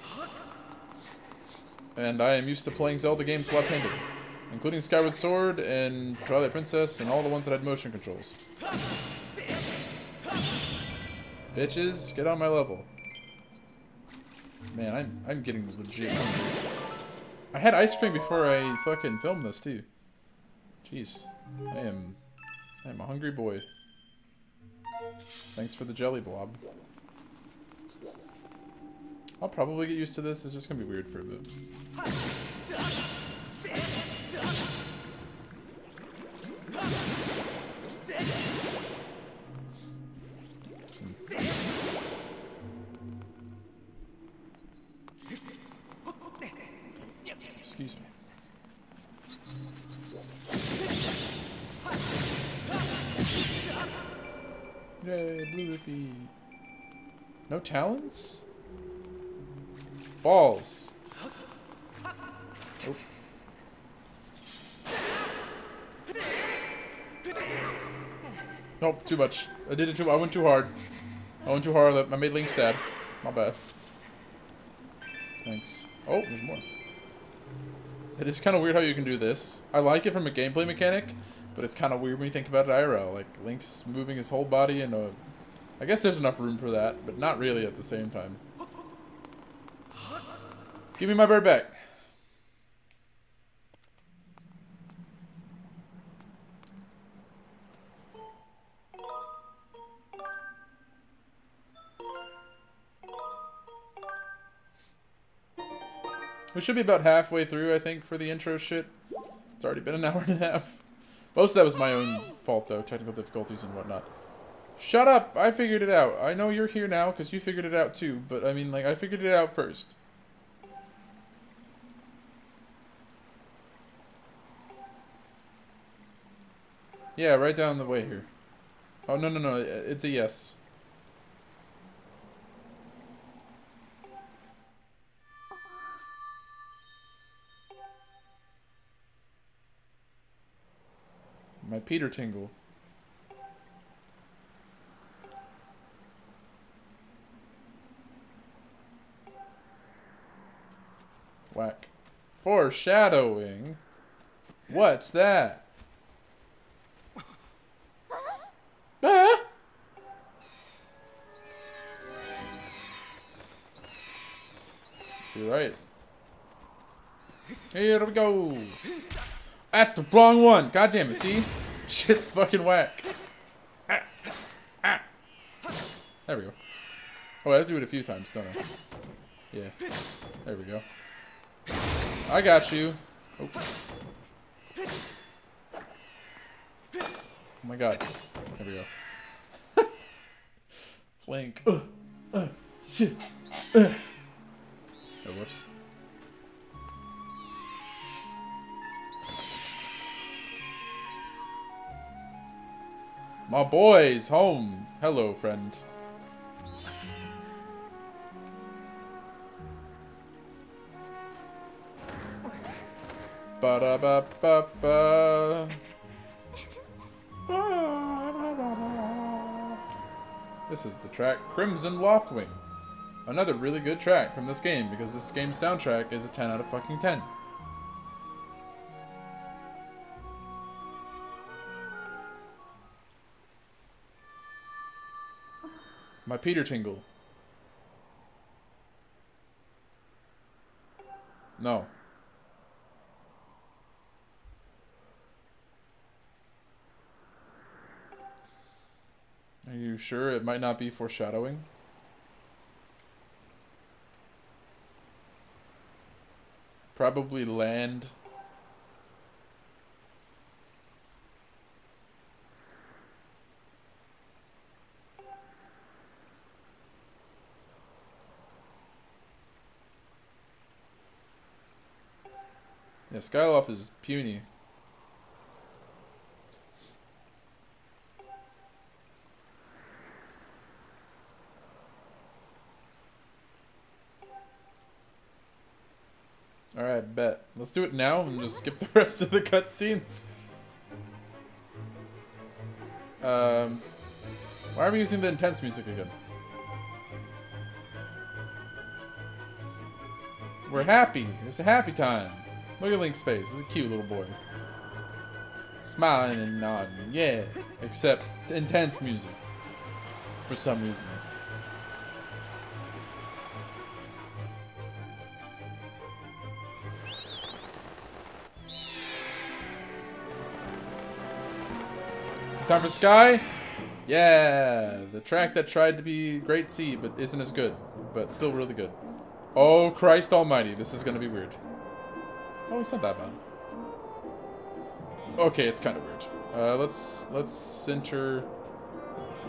And I am used to playing Zelda games left-handed. Including Skyward Sword and Twilight Princess and all the ones that had motion controls. Bitches, get on my level. Man, I'm I'm getting legit hungry. I had ice cream before I fucking filmed this too. Jeez. I am I am a hungry boy. Thanks for the jelly blob. I'll probably get used to this. It's just gonna be weird for a bit. Talons? Balls. Oh. Nope, too much. I did it too. I went too hard. I went too hard. I made Link sad. My bad. Thanks. Oh, there's more. It is kind of weird how you can do this. I like it from a gameplay mechanic, but it's kind of weird when you think about it IRL. Like, Link's moving his whole body in a... I guess there's enough room for that, but not really at the same time. Give me my bird back. We should be about halfway through, I think, for the intro shit. It's already been an hour and a half. Most of that was my own fault, though. Technical difficulties and whatnot. Shut up! I figured it out. I know you're here now, because you figured it out, too. But, I mean, like, I figured it out first. Yeah, right down the way here. Oh, no, no, no. It's a yes. My Peter Tingle. Whack. Foreshadowing? What's that? Ah! You're right. Here we go. That's the wrong one. God damn it, see? Shit's fucking whack. Ah. Ah. There we go. Oh, I have to do it a few times, don't I? Yeah. There we go. I got you. Oh. oh my god. There we go. Flank. Uh, uh, shit. Uh. Oh, whoops. My boy's home. Hello, friend. Ba da ba ba ba. This is the track Crimson Loftwing. Another really good track from this game because this game's soundtrack is a 10 out of fucking 10. My Peter Tingle. No. Are you sure it might not be foreshadowing? Probably land. Yeah, Skyloft is puny. Alright, bet. Let's do it now and just skip the rest of the cutscenes. Um, why are we using the intense music again? We're happy. It's a happy time. Look at Link's face. He's a cute little boy. Smiling and nodding. Yeah. Except intense music. For some reason. Time for Sky? Yeah, the track that tried to be Great Sea, but isn't as good, but still really good. Oh, Christ almighty, this is gonna be weird. Oh, it's not that bad. Okay, it's kind of weird. Uh, let's, let's center,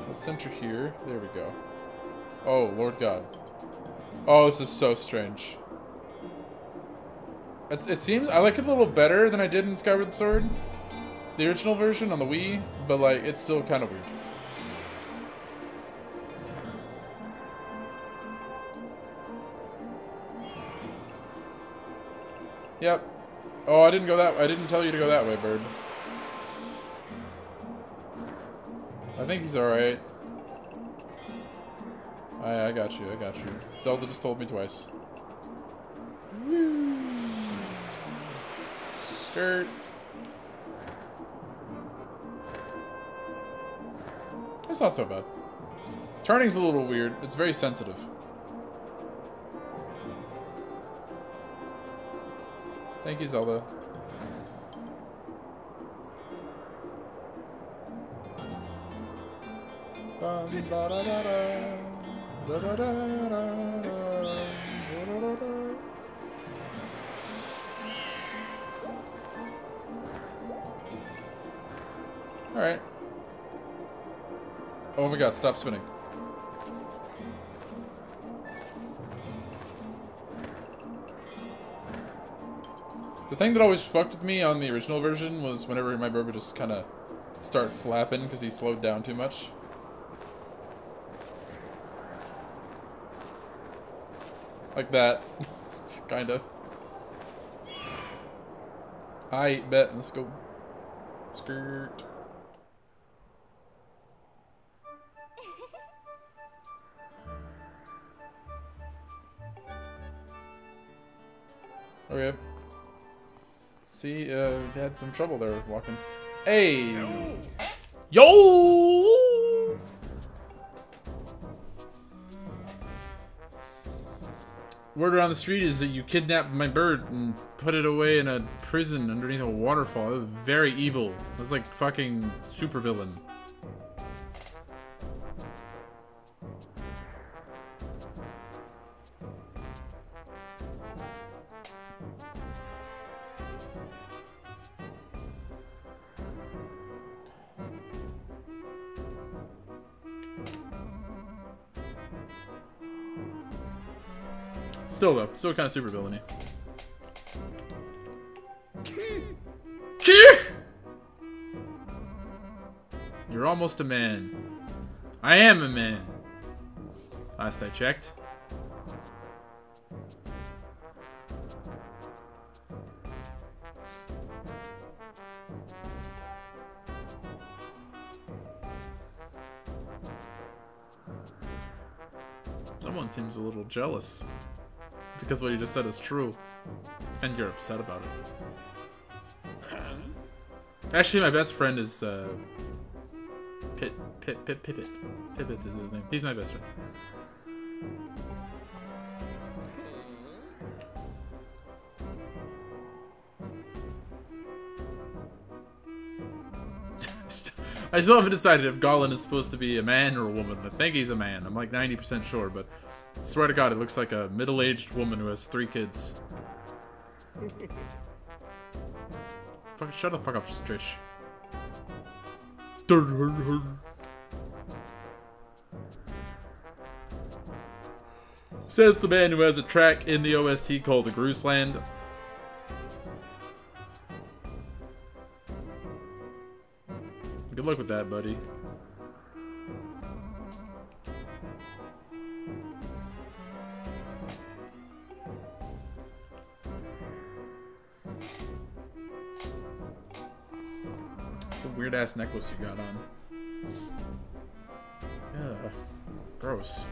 let's center here. There we go. Oh, Lord God. Oh, this is so strange. It's, it seems, I like it a little better than I did in Skyward Sword. The original version on the Wii, but like, it's still kind of weird. Yep. Oh, I didn't go that I didn't tell you to go that way, bird. I think he's alright. Oh, I, I got you, I got you. Zelda just told me twice. Skirt. It's not so bad. Turning's a little weird. It's very sensitive. Thank you, Zelda. Alright. Oh my god, stop spinning. The thing that always fucked with me on the original version was whenever my bird would just kind of start flapping because he slowed down too much. Like that. Kinda. I bet. Let's go. Skirt. Okay. See, uh, they had some trouble there walking. Hey! Yo! Word around the street is that you kidnapped my bird and put it away in a prison underneath a waterfall. It was very evil. It was like fucking supervillain. Still though, still kind of super villainy. You're almost a man. I am a man. Last I checked. Someone seems a little jealous. Because what you just said is true. And you're upset about it. Actually, my best friend is uh, Pit, Pit, Pit, Pipit. Pipit is his name. He's my best friend. I still haven't decided if Cawlin is supposed to be a man or a woman. I think he's a man. I'm like 90% sure, but swear to God, it looks like a middle-aged woman who has three kids. fuck, shut the fuck up, Stritch. Says the man who has a track in the OST called the Land. Good luck with that, buddy. Weird ass necklace you got on. Yeah, gross.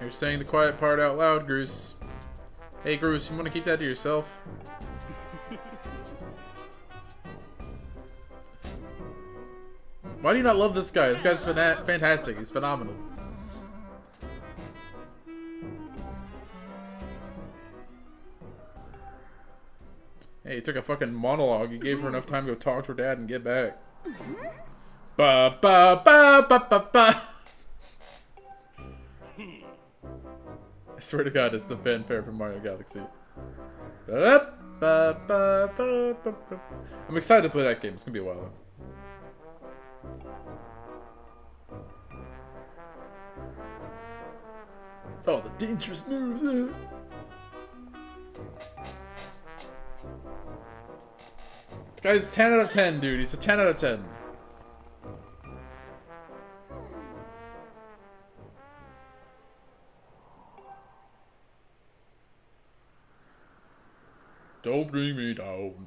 You're saying the quiet part out loud, Groose. Hey, Groose, you want to keep that to yourself? Why do you not love this guy? This guy's fantastic. He's phenomenal. Hey, he took a fucking monologue. He gave her enough time to go talk to her dad and get back. Ba ba ba ba ba ba. I swear to God, it's the fanfare from Mario Galaxy. Ba, ba, ba, I'm excited to play that game. It's gonna be a while. Oh, the dangerous moves. This guy's 10 out of 10, dude. He's a 10 out of 10. Don't bring me down.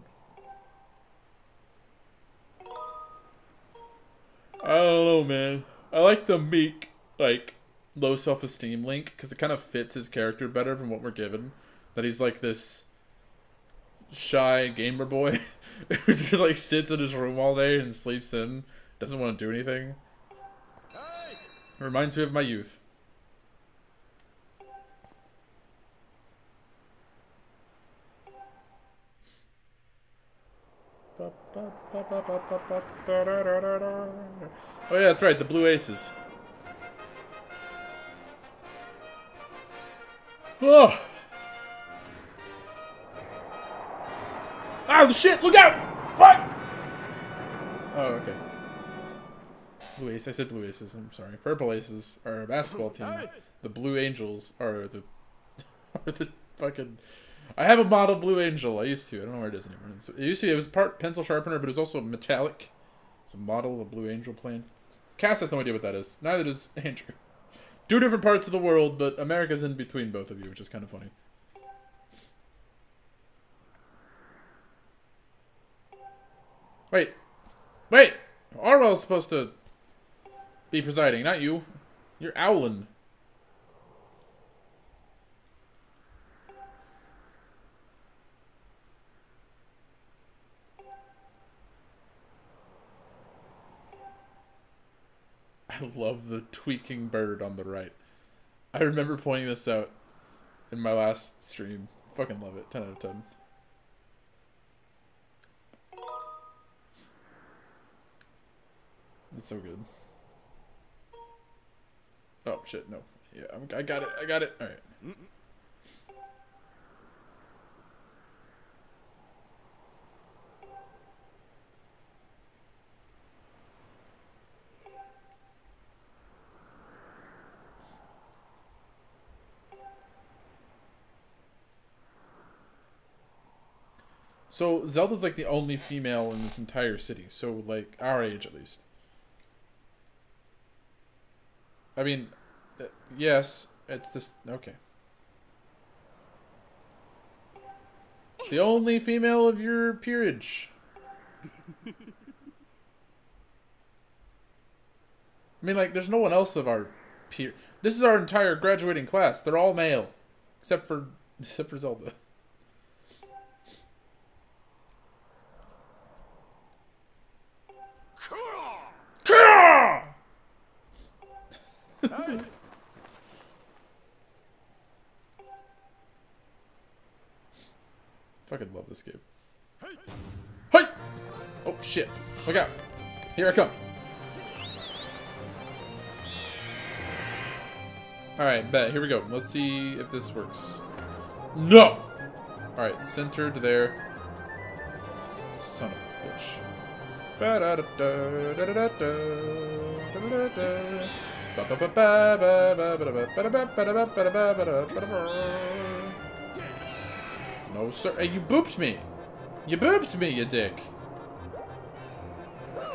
I don't know, man. I like the meek, like, low self-esteem Link, because it kind of fits his character better from what we're given. That he's like this shy gamer boy who just like sits in his room all day and sleeps in, doesn't want to do anything. It reminds me of my youth. Oh yeah, that's right, the Blue Aces. Oh! Oh shit, look out! Fuck! Oh, okay. Blue Aces, I said Blue Aces, I'm sorry. Purple Aces are a basketball team. The Blue Angels are the are the fucking I have a model Blue Angel. I used to. I don't know where it is anymore. It used to. Be, it was part pencil sharpener, but it was also metallic. It's a model of a Blue Angel plane. Cass has no idea what that is. Neither does Andrew. Two different parts of the world, but America's in between both of you, which is kind of funny. Wait. Wait! Horwell's supposed to be presiding, not you. You're Owlan. I love the tweaking bird on the right. I remember pointing this out in my last stream. Fucking love it. 10 out of 10. It's so good. Oh, shit, no. Yeah, I'm, I got it. I got it. All right. So Zelda's like the only female in this entire city. So like our age at least. I mean, uh, yes, it's this. Okay. The only female of your peerage. I mean, like, there's no one else of our peer. This is our entire graduating class. They're all male, except for except for Zelda. Fucking love this game. Hey! Oh shit! Look out! Here I come. Alright, bet. Here we go. Let's see if this works. No! Alright, centered there. Son of a bitch. Ba-da-da-da, da-da-da-da, da-da-da-da. Ba-ba-ba-ba, ba-ba-ba-ba-ba-ba-ba-ba-ba-ba-ba-ba-ba. No, sir. You booped me! You booped me, you dick!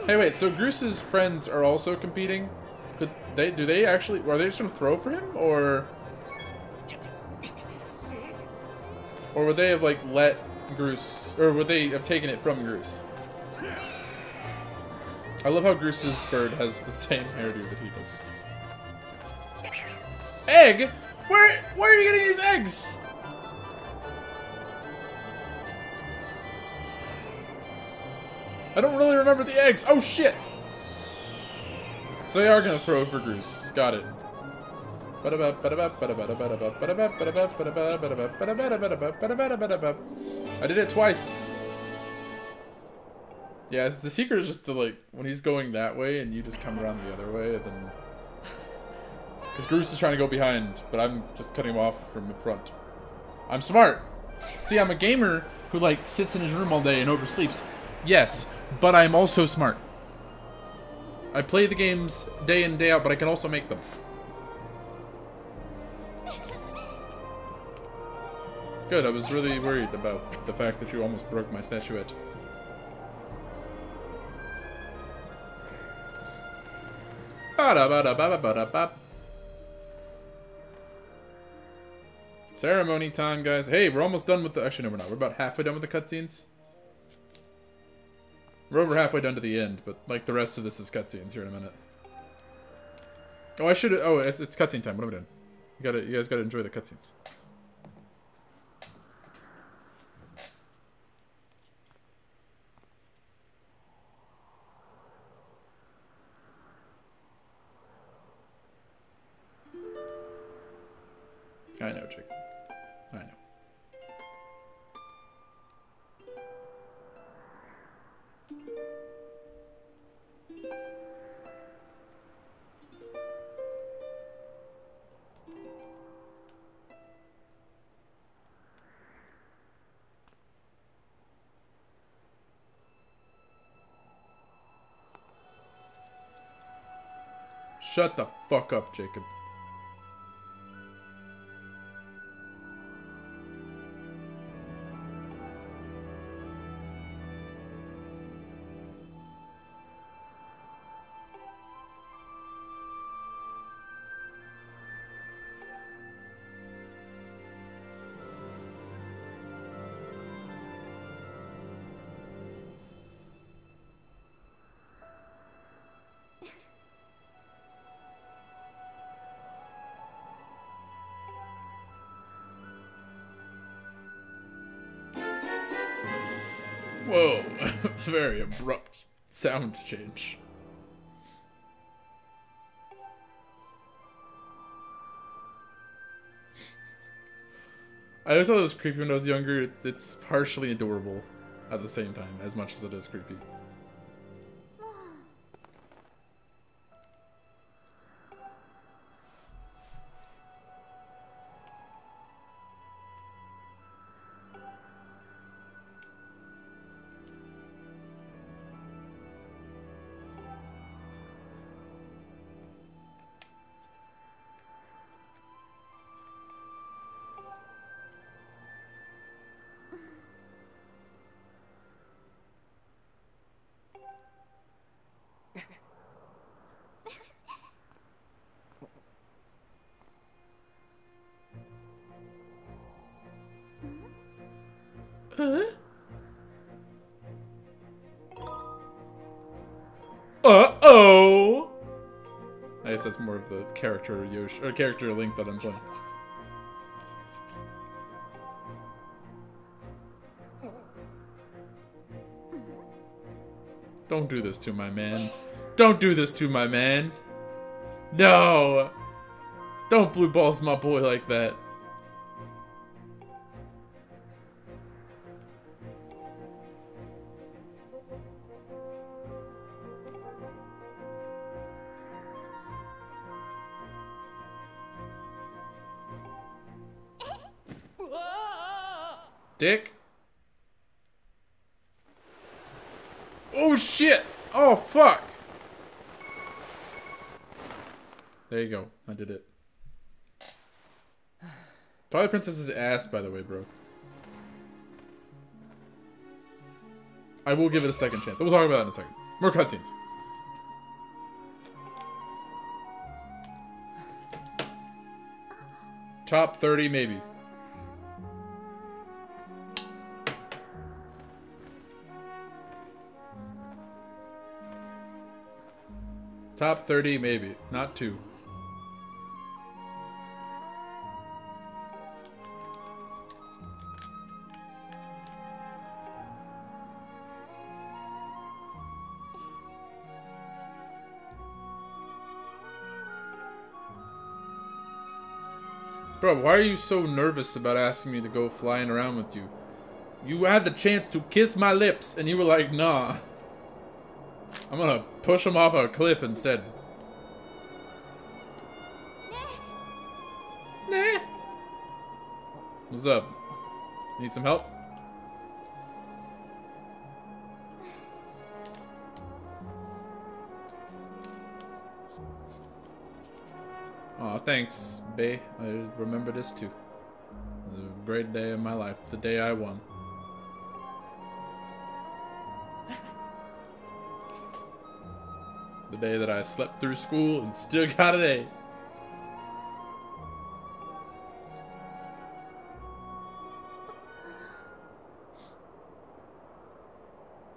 Hey, wait, so Groose's friends are also competing? Could they do they actually are they just gonna throw for him or or would they have like let Groose or would they have taken it from Groose? I love how Groose's bird has the same hairdo that he does. Egg? Where where are you getting these eggs? I don't really remember the eggs. Oh shit! So they are gonna throw for Groose. Got it. I did it twice. Yeah, the secret is just to like when he's going that way and you just come around the other way, then because Groose is trying to go behind, but I'm just cutting him off from the front. I'm smart. See, I'm a gamer who like sits in his room all day and oversleeps. Yes, but I'm also smart. I play the games day in, day out, but I can also make them. Good, I was really worried about the fact that you almost broke my statuette. Ceremony time, guys. Hey, we're almost done with the... Actually, no, we're not. We're about halfway done with the cutscenes. We're over halfway done to the end, but like the rest of this is cutscenes here in a minute. Oh, I should. Oh, it's, it's cutscene time. What am I doing? You gotta. You guys gotta enjoy the cutscenes. Shut the fuck up, Jacob. Very abrupt sound change. I always thought it was creepy when I was younger. It's partially adorable at the same time, as much as it is creepy. The character Yoshi or uh, character Link that I'm playing. Don't do this to my man. Don't do this to my man. No! Don't blue balls my boy like that. Princess's ass, by the way, bro. I will give it a second chance. We'll talk about that in a second. More cutscenes. Top 30, maybe. Top 30, maybe. Not two. Bro, why are you so nervous about asking me to go flying around with you? You had the chance to kiss my lips, and you were like, nah. I'm gonna push him off a cliff instead. Nah. What's up? Need some help? Thanks, Bay. I remember this too. It was a great day of my life. The day I won. the day that I slept through school and still got an A.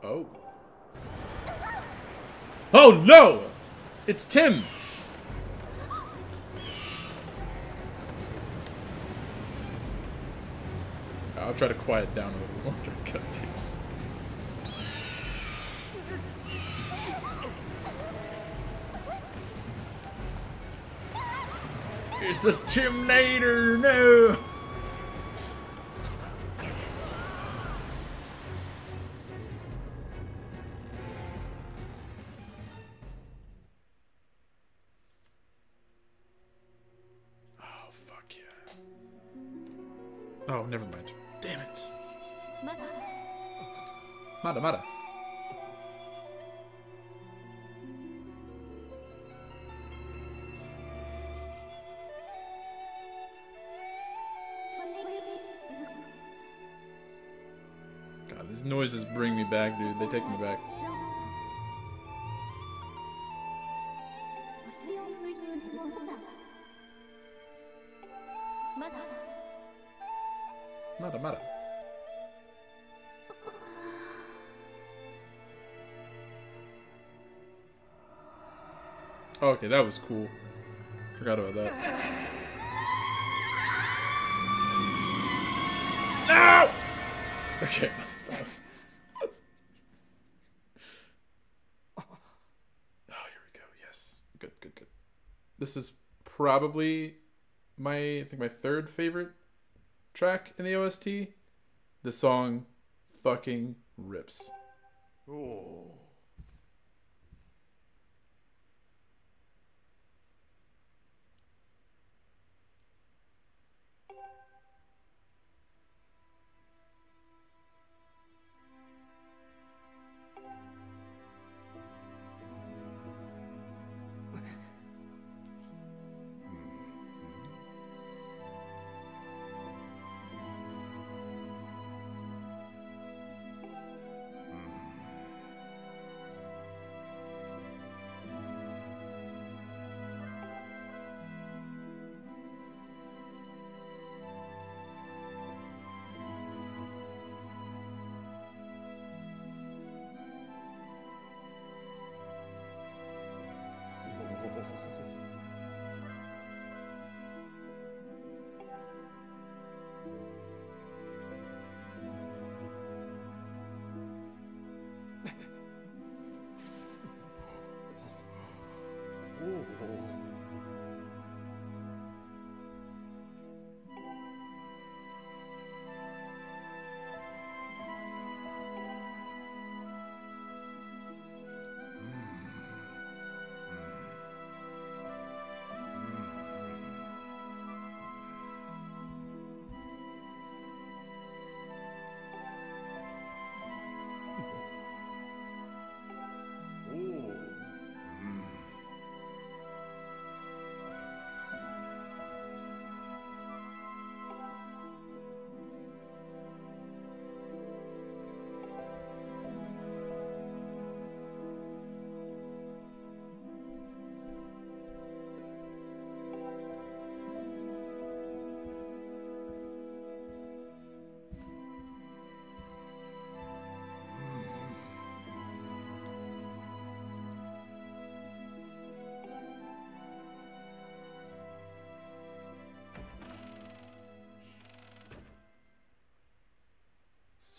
Oh. Oh no! It's Tim! I'll try to quiet down a little more during cutscenes. It's a Timnator, no! Oh, okay, that was cool. Forgot about that. No! Okay, stop. oh, here we go. Yes. Good, good, good. This is probably my, I think, my third favorite track in the OST. The song fucking rips.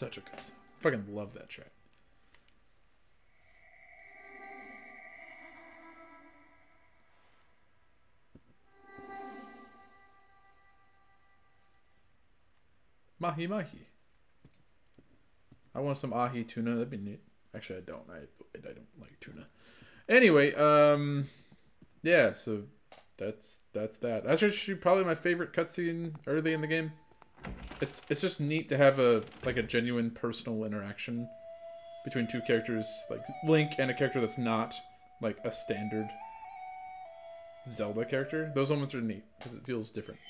Such a good song. Fucking love that track. Mahi mahi. I want some ahi tuna. That'd be neat. Actually, I don't. I I don't like tuna. Anyway, um, yeah. So that's that's that. That's actually probably my favorite cutscene early in the game. It's it's just neat to have a like a genuine personal interaction between two characters, like Link and a character that's not like a standard Zelda character. Those moments are neat because it feels different.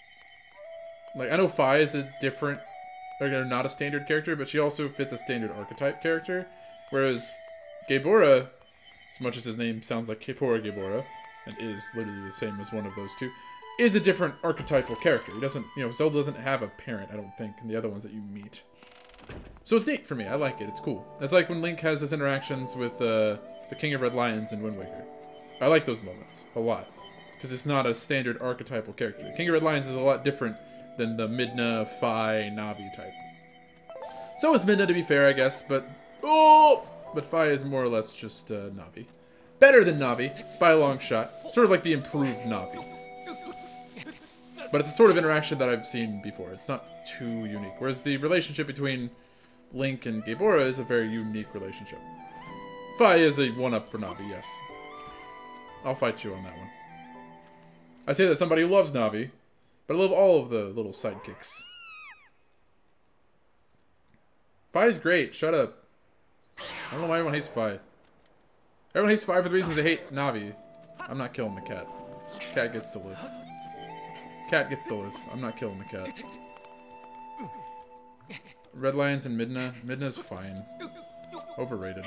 Like I know Fi is a different or not a standard character, but she also fits a standard archetype character. Whereas Gaepora, as much as his name sounds like Kaepora Gaebora, and is literally the same as one of those two, is a different archetypal character. He doesn't, you know, Zelda doesn't have a parent, I don't think, in the other ones that you meet. So it's neat for me. I like it. It's cool. It's like when Link has his interactions with uh, the King of Red Lions in Wind Waker. I like those moments a lot because it's not a standard archetypal character. King of Red Lions is a lot different than the Midna, Fi, Navi type. So is Midna, to be fair, I guess, but... Oh! But Fi is more or less just uh, Navi. Better than Navi, by a long shot. Sort of like the improved Navi. But it's a sort of interaction that I've seen before. It's not too unique. Whereas the relationship between Link and Gaepora is a very unique relationship. Fi is a one-up for Navi, yes. I'll fight you on that one. I say that somebody who loves Navi, but I love all of the little sidekicks. Fi's great. Shut up. I don't know why everyone hates Fi. Everyone hates Fi for the reasons they hate Navi. I'm not killing the cat. Cat gets to live. Cat gets to live. I'm not killing the cat. Red Lions and Midna. Midna's fine. Overrated.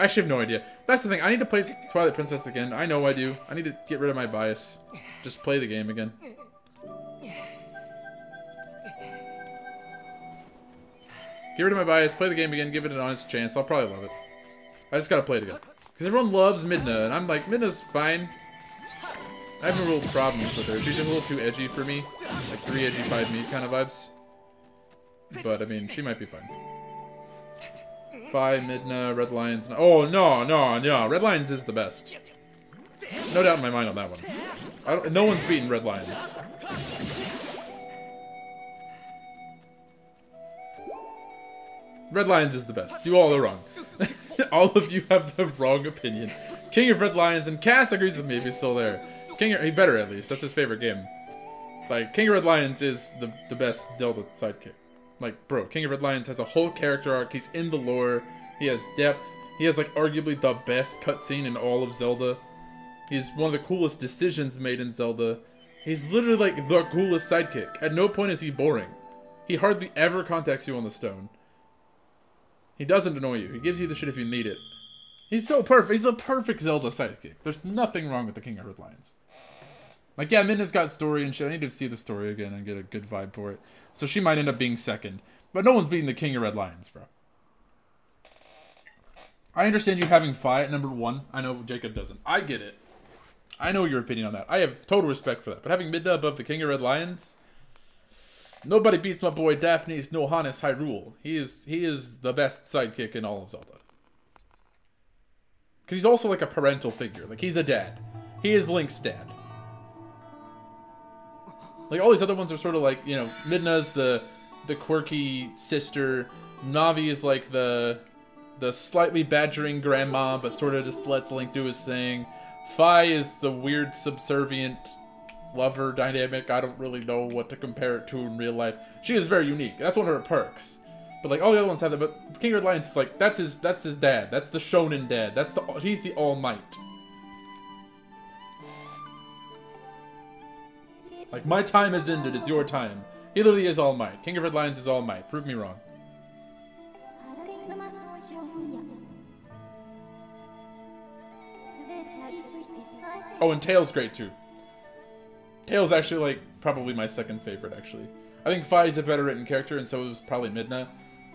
I actually have no idea. That's the thing. I need to play Twilight Princess again. I know I do. I need to get rid of my bias. Just play the game again. Get rid of my bias, play the game again, give it an honest chance. I'll probably love it. I just gotta play it again. Because everyone loves Midna, and I'm like, Midna's fine. I have no real problems with her. She's a little too edgy for me. Like 3 edgy, 5 me kind of vibes. But, I mean, she might be fine. Fi, Midna, Red Lions. Oh, no, no, no. Red Lions is the best. No doubt in my mind on that one. no one's beaten Red Lions. Red Lions is the best. Do all the wrong. all of you have the wrong opinion. King of Red Lions, and Cass agrees with me if he's still there. King, he better at least. That's his favorite game. Like, King of Red Lions is the, the best Zelda sidekick. Like, bro, King of Red Lions has a whole character arc. He's in the lore. He has depth. He has, like, arguably the best cutscene in all of Zelda. He's one of the coolest decisions made in Zelda. He's literally, like, the coolest sidekick. At no point is he boring. He hardly ever contacts you on the stone. He doesn't annoy you. He gives you the shit if you need it. He's so perfect. He's the perfect Zelda sidekick. There's nothing wrong with the King of Red Lions. Like, yeah, Midna's got story and shit. I need to see the story again and get a good vibe for it. So she might end up being second. But no one's beating the King of Red Lions, bro. I understand you having Fi at number one. I know Jacob doesn't. I get it. I know your opinion on that. I have total respect for that. But having Midna above the King of Red Lions, Nobody beats my boy Daphnes Nohansen Hyrule. He is he is the best sidekick in all of Zelda. Because he's also like a parental figure. Like he's a dad. He is Link's dad. Like all these other ones are sort of like, you know, Midna's the the quirky sister. Navi is like the the slightly badgering grandma, but sort of just lets Link do his thing. Fi is the weird subservient lover dynamic. I don't really know what to compare it to in real life. She is very unique. That's one of her perks. But like all the other ones have that. But King of Lions is like that's his that's his dad. That's the shonen dad. That's the he's the All Might. Like my time has ended. It's your time. He literally is All Might. King of Red Lions is All Might. Prove me wrong. Oh, and Tael's great too. Tael's actually, like, probably my second favorite, actually. I think Fi's a better written character, and so is probably Midna.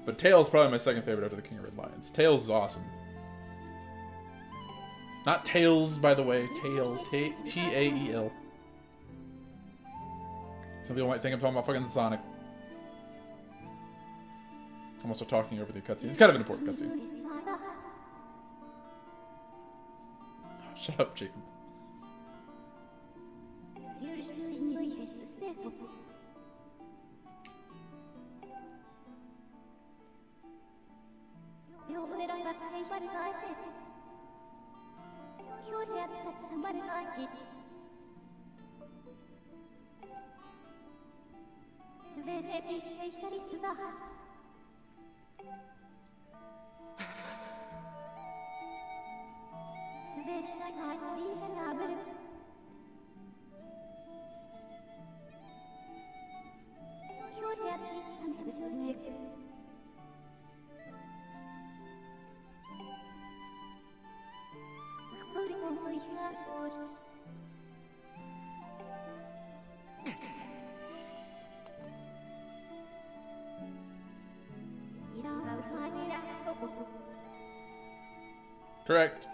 But Tael's probably my second favorite after the King of Red Lions. Tails is awesome. Not Tails, by the way. Tael. T-A-E-L. Some people might think I'm talking about fucking Sonic. I'm also talking over the cutscene. It's kind of an important cutscene. Shut up, Jacob. Veces işçi içerisi daha. Ve şakayı işe haberim. Köşe atıysan üzülmek. Kıpır olmayı nasıl olsun. Correct.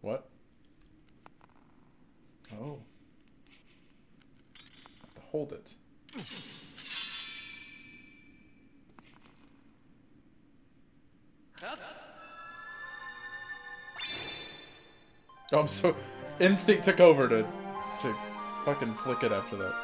What? Oh. Hold it. Oh, I'm so instinct took over to to fucking flick it after that.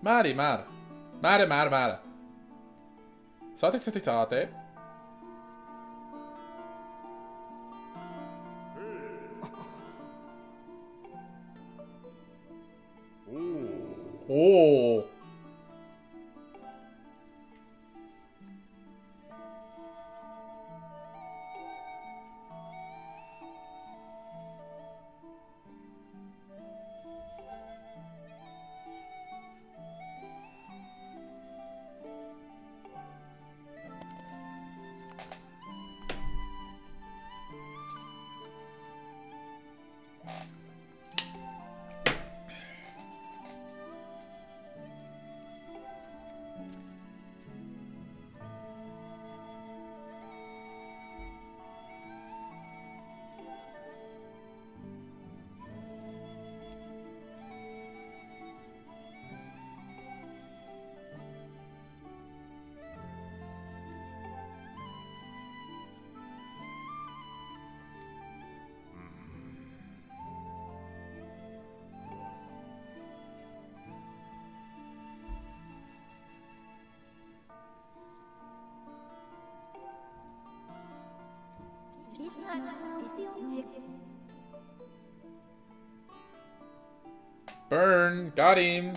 Mari, Mara. Mare, Mare, Mara. Sate, sate, sate. Oh. him.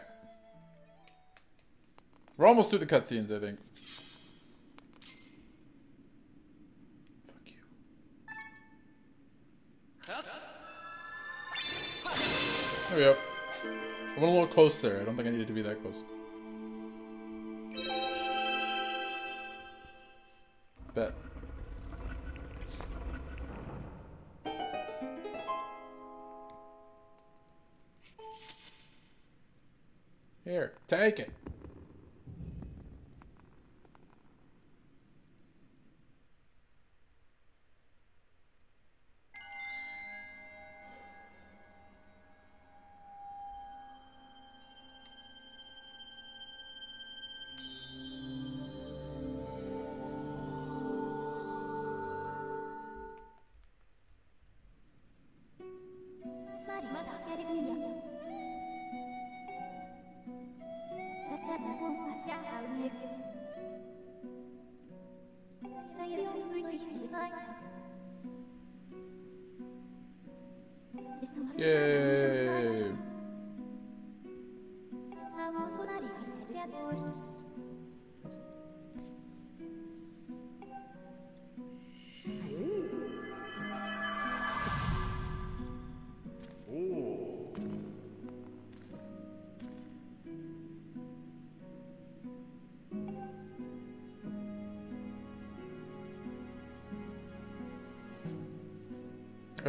almost through the cutscenes, I think. Fuck you. There we go. I went a little close there. I don't think I needed to be that close. Bet. Here, take it.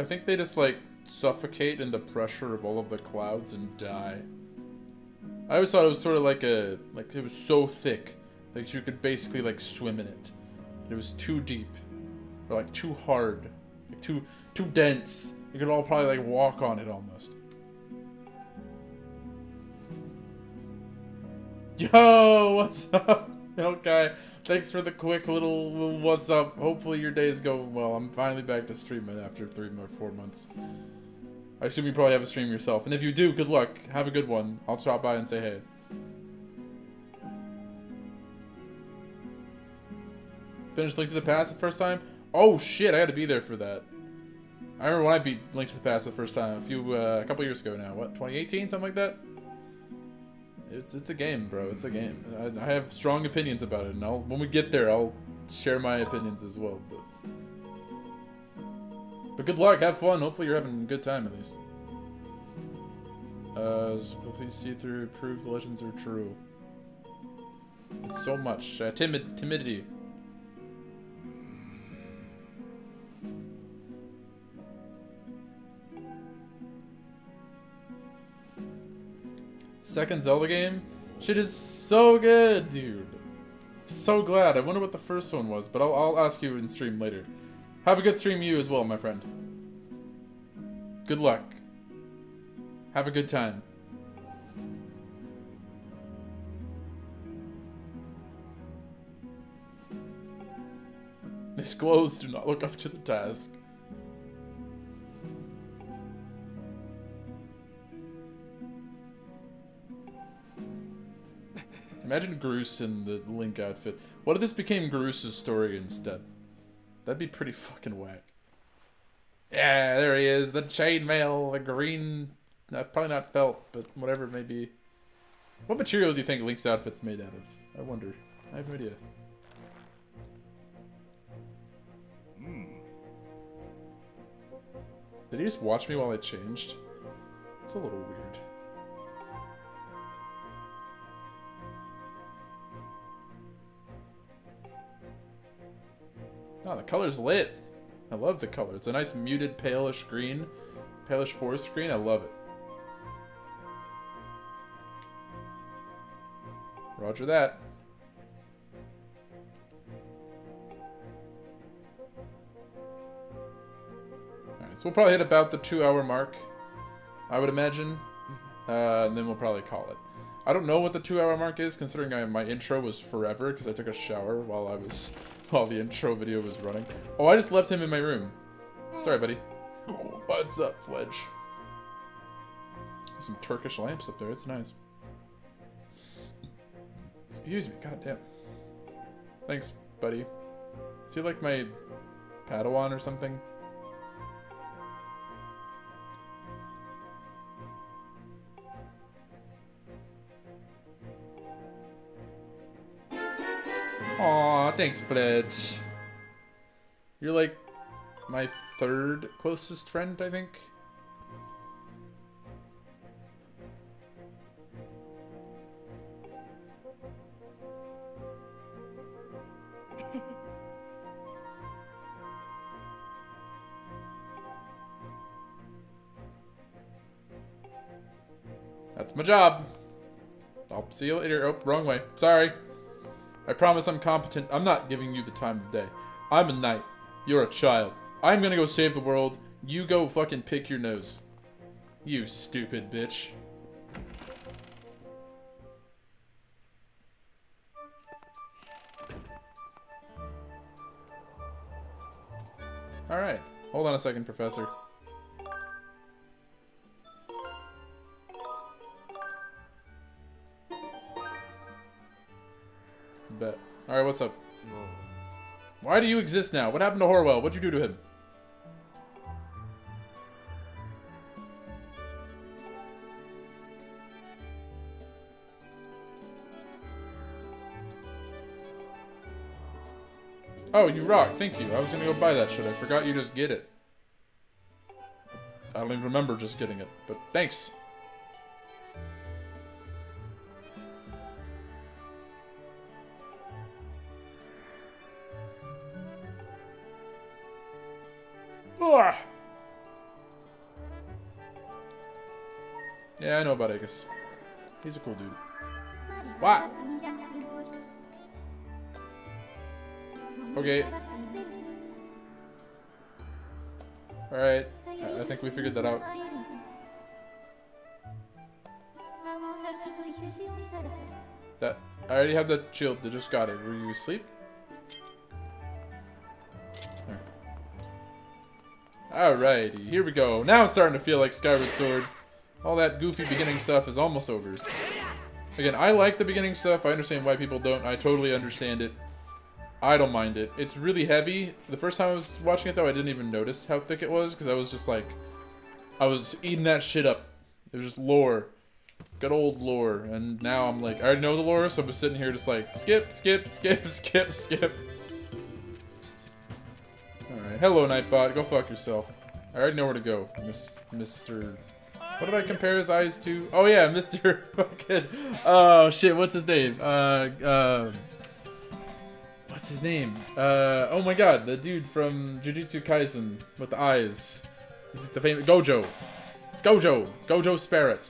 I think they just like suffocate in the pressure of all of the clouds and die. I always thought it was sort of like a like it was so thick that you could basically like swim in it. It was too deep, or like too hard, like too too dense. You could all probably like walk on it almost. Yo, what's up? Okay, thanks for the quick little, little what's up. Hopefully your day is going well. I'm finally back to streaming after three or four months. I assume you probably have a stream yourself. And if you do, good luck. Have a good one. I'll stop by and say hey. Finished Link to the Past the first time? Oh shit, I had to be there for that. I remember when I beat Link to the Past the first time, a few, uh, a couple years ago now. What, 2018, something like that? It's it's a game, bro. It's a game. I, I have strong opinions about it, and I'll, when we get there, I'll share my opinions as well. But, but good luck. Have fun. Hopefully, you're having a good time at least. Uh, please see through. Prove the legends are true. It's so much uh, timid timidity. Second Zelda game? Shit is so good, dude. So glad. I wonder what the first one was, but I'll, I'll ask you in stream later. Have a good stream you as well, my friend. Good luck. Have a good time. These clothes do not look up to the task. Imagine Groose in the Link outfit. What if this became Groose's story instead? That'd be pretty fucking whack. Yeah, there he is. The chainmail, the green... Uh, probably not felt, but whatever it may be. What material do you think Link's outfit's made out of? I wonder. I have no idea. Did he just watch me while I changed? It's a little weird. Oh, the color's lit. I love the color. It's a nice muted palish green. Palish forest green. I love it. Roger that. Alright, so we'll probably hit about the two hour mark. I would imagine. Uh, and then we'll probably call it. I don't know what the two hour mark is, considering I, my intro was forever, because I took a shower while I was while the intro video was running. Oh, I just left him in my room. Sorry, buddy. What's up, Fledge? Some Turkish lamps up there. It's nice. Excuse me. God damn. Thanks, buddy. Is he like my Padawan or something? Aw, thanks, Fledge. You're like my third closest friend, I think. That's my job. I'll see you later. Oh, wrong way. Sorry. I promise I'm competent. I'm not giving you the time of day. I'm a knight. You're a child. I'm gonna go save the world. You go fucking pick your nose. You stupid bitch. Alright. Hold on a second, Professor. Bet. Alright, what's up? Why do you exist now? What happened to Horwell? What'd you do to him? Oh, you rock. Thank you. I was gonna go buy that shit. I forgot you just get it. I don't even remember just getting it, but thanks. Ah. Yeah, I know about Aegis. He's a cool dude. What? Okay. Alright. I I think we figured that out. That I already have the shield. They just got it. Were you asleep? Alrighty, here we go. Now it's starting to feel like Skyward Sword. All that goofy beginning stuff is almost over. Again, I like the beginning stuff. I understand why people don't. I totally understand it. I don't mind it. It's really heavy. The first time I was watching it, though, I didn't even notice how thick it was, because I was just like... I was eating that shit up. It was just lore. Good old lore. And now I'm like, I know the lore, so I'm just sitting here just like, skip, skip, skip, skip, skip. Hello Nightbot, go fuck yourself. I already know where to go, Miss, Mr... What did I compare his eyes to? Oh yeah, Mr. fucking... Oh shit, what's his name? Uh, uh... What's his name? Uh, oh my god, the dude from Jujutsu Kaisen with the eyes. Is it the famous... Gojo. It's Gojo. Gojo Spirit.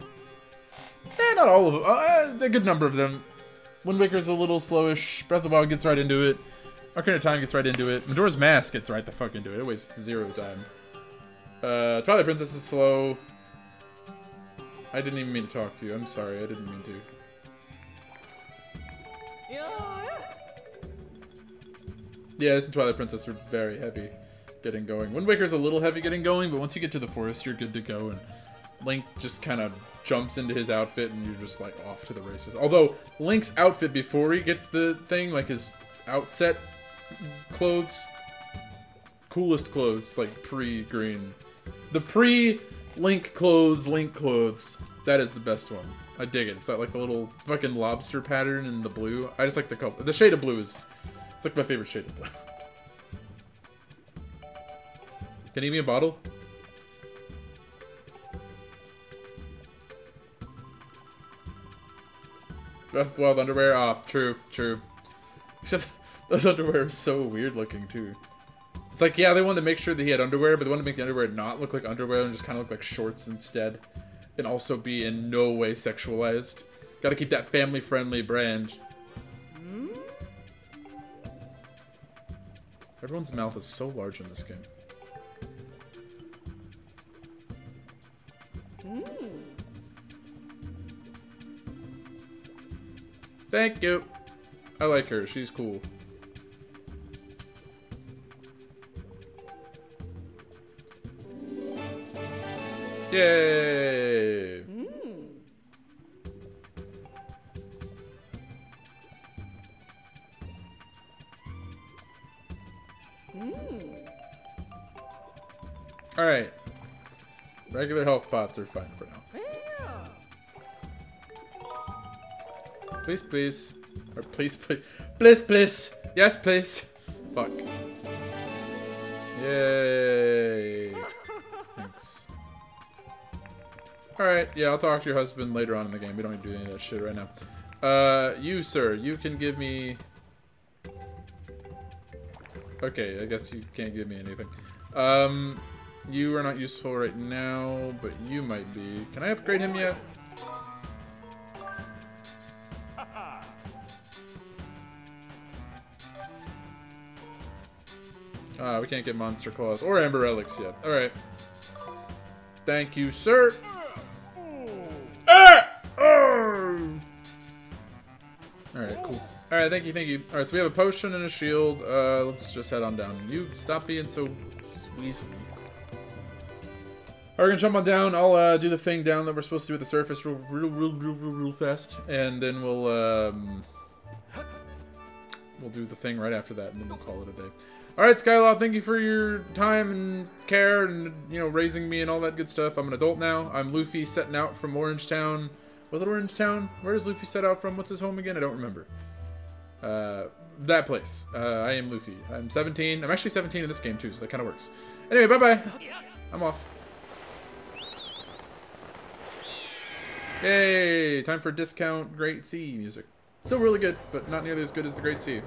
Eh, not all of them. Uh, a good number of them. Wind Waker's a little slowish. Breath of the Wild gets right into it. Ocarina of Time gets right into it. Majora's Mask gets right the fuck into it. It wastes zero time. Uh, Twilight Princess is slow. I didn't even mean to talk to you. I'm sorry. I didn't mean to. Yeah, this and Twilight Princess are very heavy getting going. Wind Waker's a little heavy getting going, but once you get to the forest, you're good to go. And Link just kind of jumps into his outfit, and you're just like off to the races. Although Link's outfit before he gets the thing, like his outset clothes, coolest clothes, like pre-green. The pre-Link clothes, Link clothes. That is the best one. I dig it. It's that like the little fucking lobster pattern in the blue. I just like the color. The shade of blue is it's like my favorite shade of blue. Can you give me a bottle? Wild underwear? Ah, true, true. Except those underwear are so weird looking too. It's like, yeah, they wanted to make sure that he had underwear, but they wanted to make the underwear not look like underwear and just kind of look like shorts instead. And also be in no way sexualized. Gotta keep that family-friendly brand. Everyone's mouth is so large in this game. Hmm. Thank you. I like her. She's cool. Yay! Mm. All right. Regular health pots are fine for now. Please, please. Or please, please. Please, please. Yes, please. Fuck. Yay. Alright, yeah, I'll talk to your husband later on in the game. We don't need to do any of that shit right now. Uh, you, sir, you can give me... Okay, I guess you can't give me anything. Um, you are not useful right now, but you might be. Can I upgrade him yet? Ah, we can't get Monster Claws or Amber Relics yet. Alright. Thank you, sir. Alright, cool. Alright, thank you, thank you. Alright, so we have a potion and a shield. Uh, let's just head on down. You stop being so squeezy. Alright, we're gonna jump on down. I'll uh, do the thing down that we're supposed to do at the surface real, real, real, real, real, real fast. And then we'll, um... We'll do the thing right after that, and then we'll call it a day. Alright, Skyloft, thank you for your time and care and, you know, raising me and all that good stuff. I'm an adult now. I'm Luffy setting out from Orangetown. Was it Orangetown? Where does Luffy set out from? What's his home again? I don't remember. Uh, that place. Uh, I am Luffy. I'm 17. I'm actually 17 in this game, too, so that kind of works. Anyway, bye-bye. I'm off. Yay! Time for discount Great Sea music. Still really good, but not nearly as good as the Great Sea.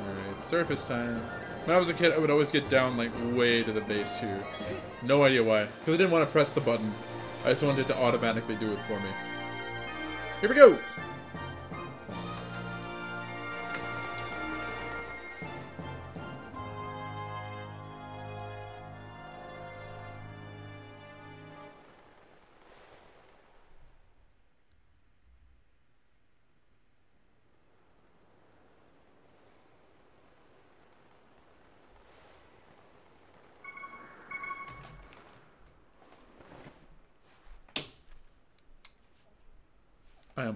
Alright, surface time. When I was a kid, I would always get down like way to the base here. No idea why. Because I didn't want to press the button. I just wanted it to automatically do it for me. Here we go!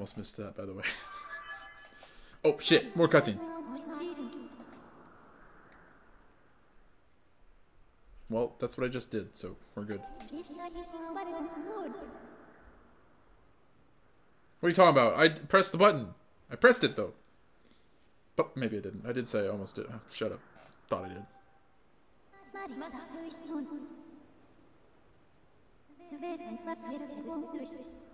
Almost missed that, by the way. oh, shit. More cutscene. Well, that's what I just did, so we're good. What are you talking about? I pressed the button. I pressed it, though. But maybe I didn't. I did say I almost did. Oh, shut up. Thought I did.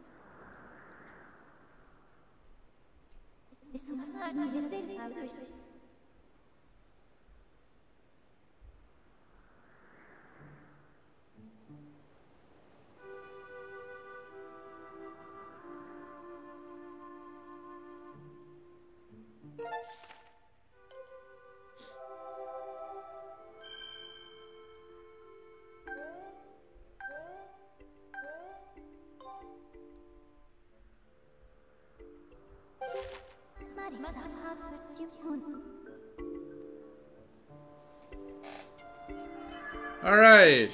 This was not a very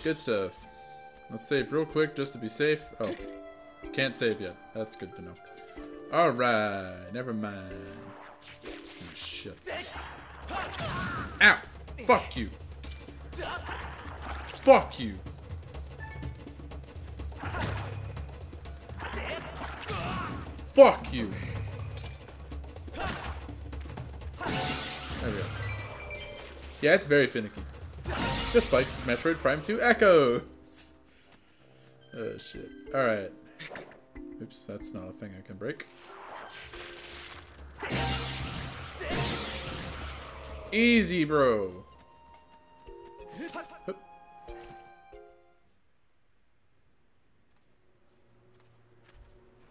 good stuff. Let's save real quick just to be safe. Oh, can't save yet. That's good to know. Alright, never mind. Oh, shit. Ow! Fuck you! Fuck you! Fuck you! There we go. Yeah, it's very finicky. Just like Metroid Prime 2 Echoes! Oh shit. Alright. Oops, that's not a thing I can break. Easy, bro!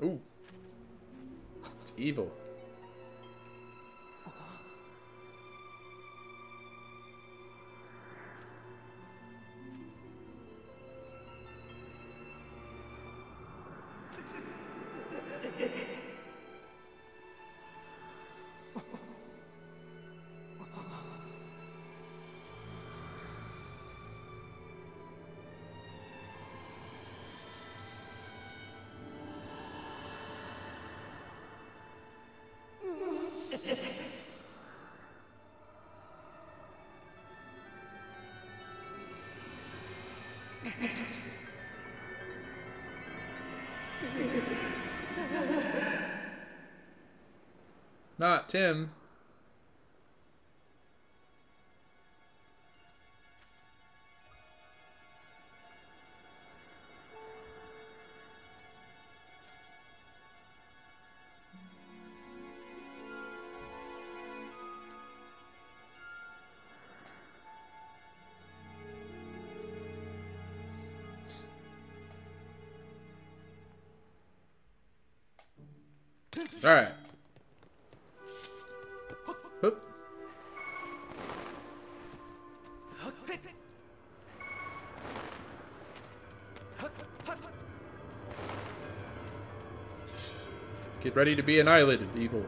Ooh. It's evil. Tim. Alright. Hup. Ready to be annihilated, evil.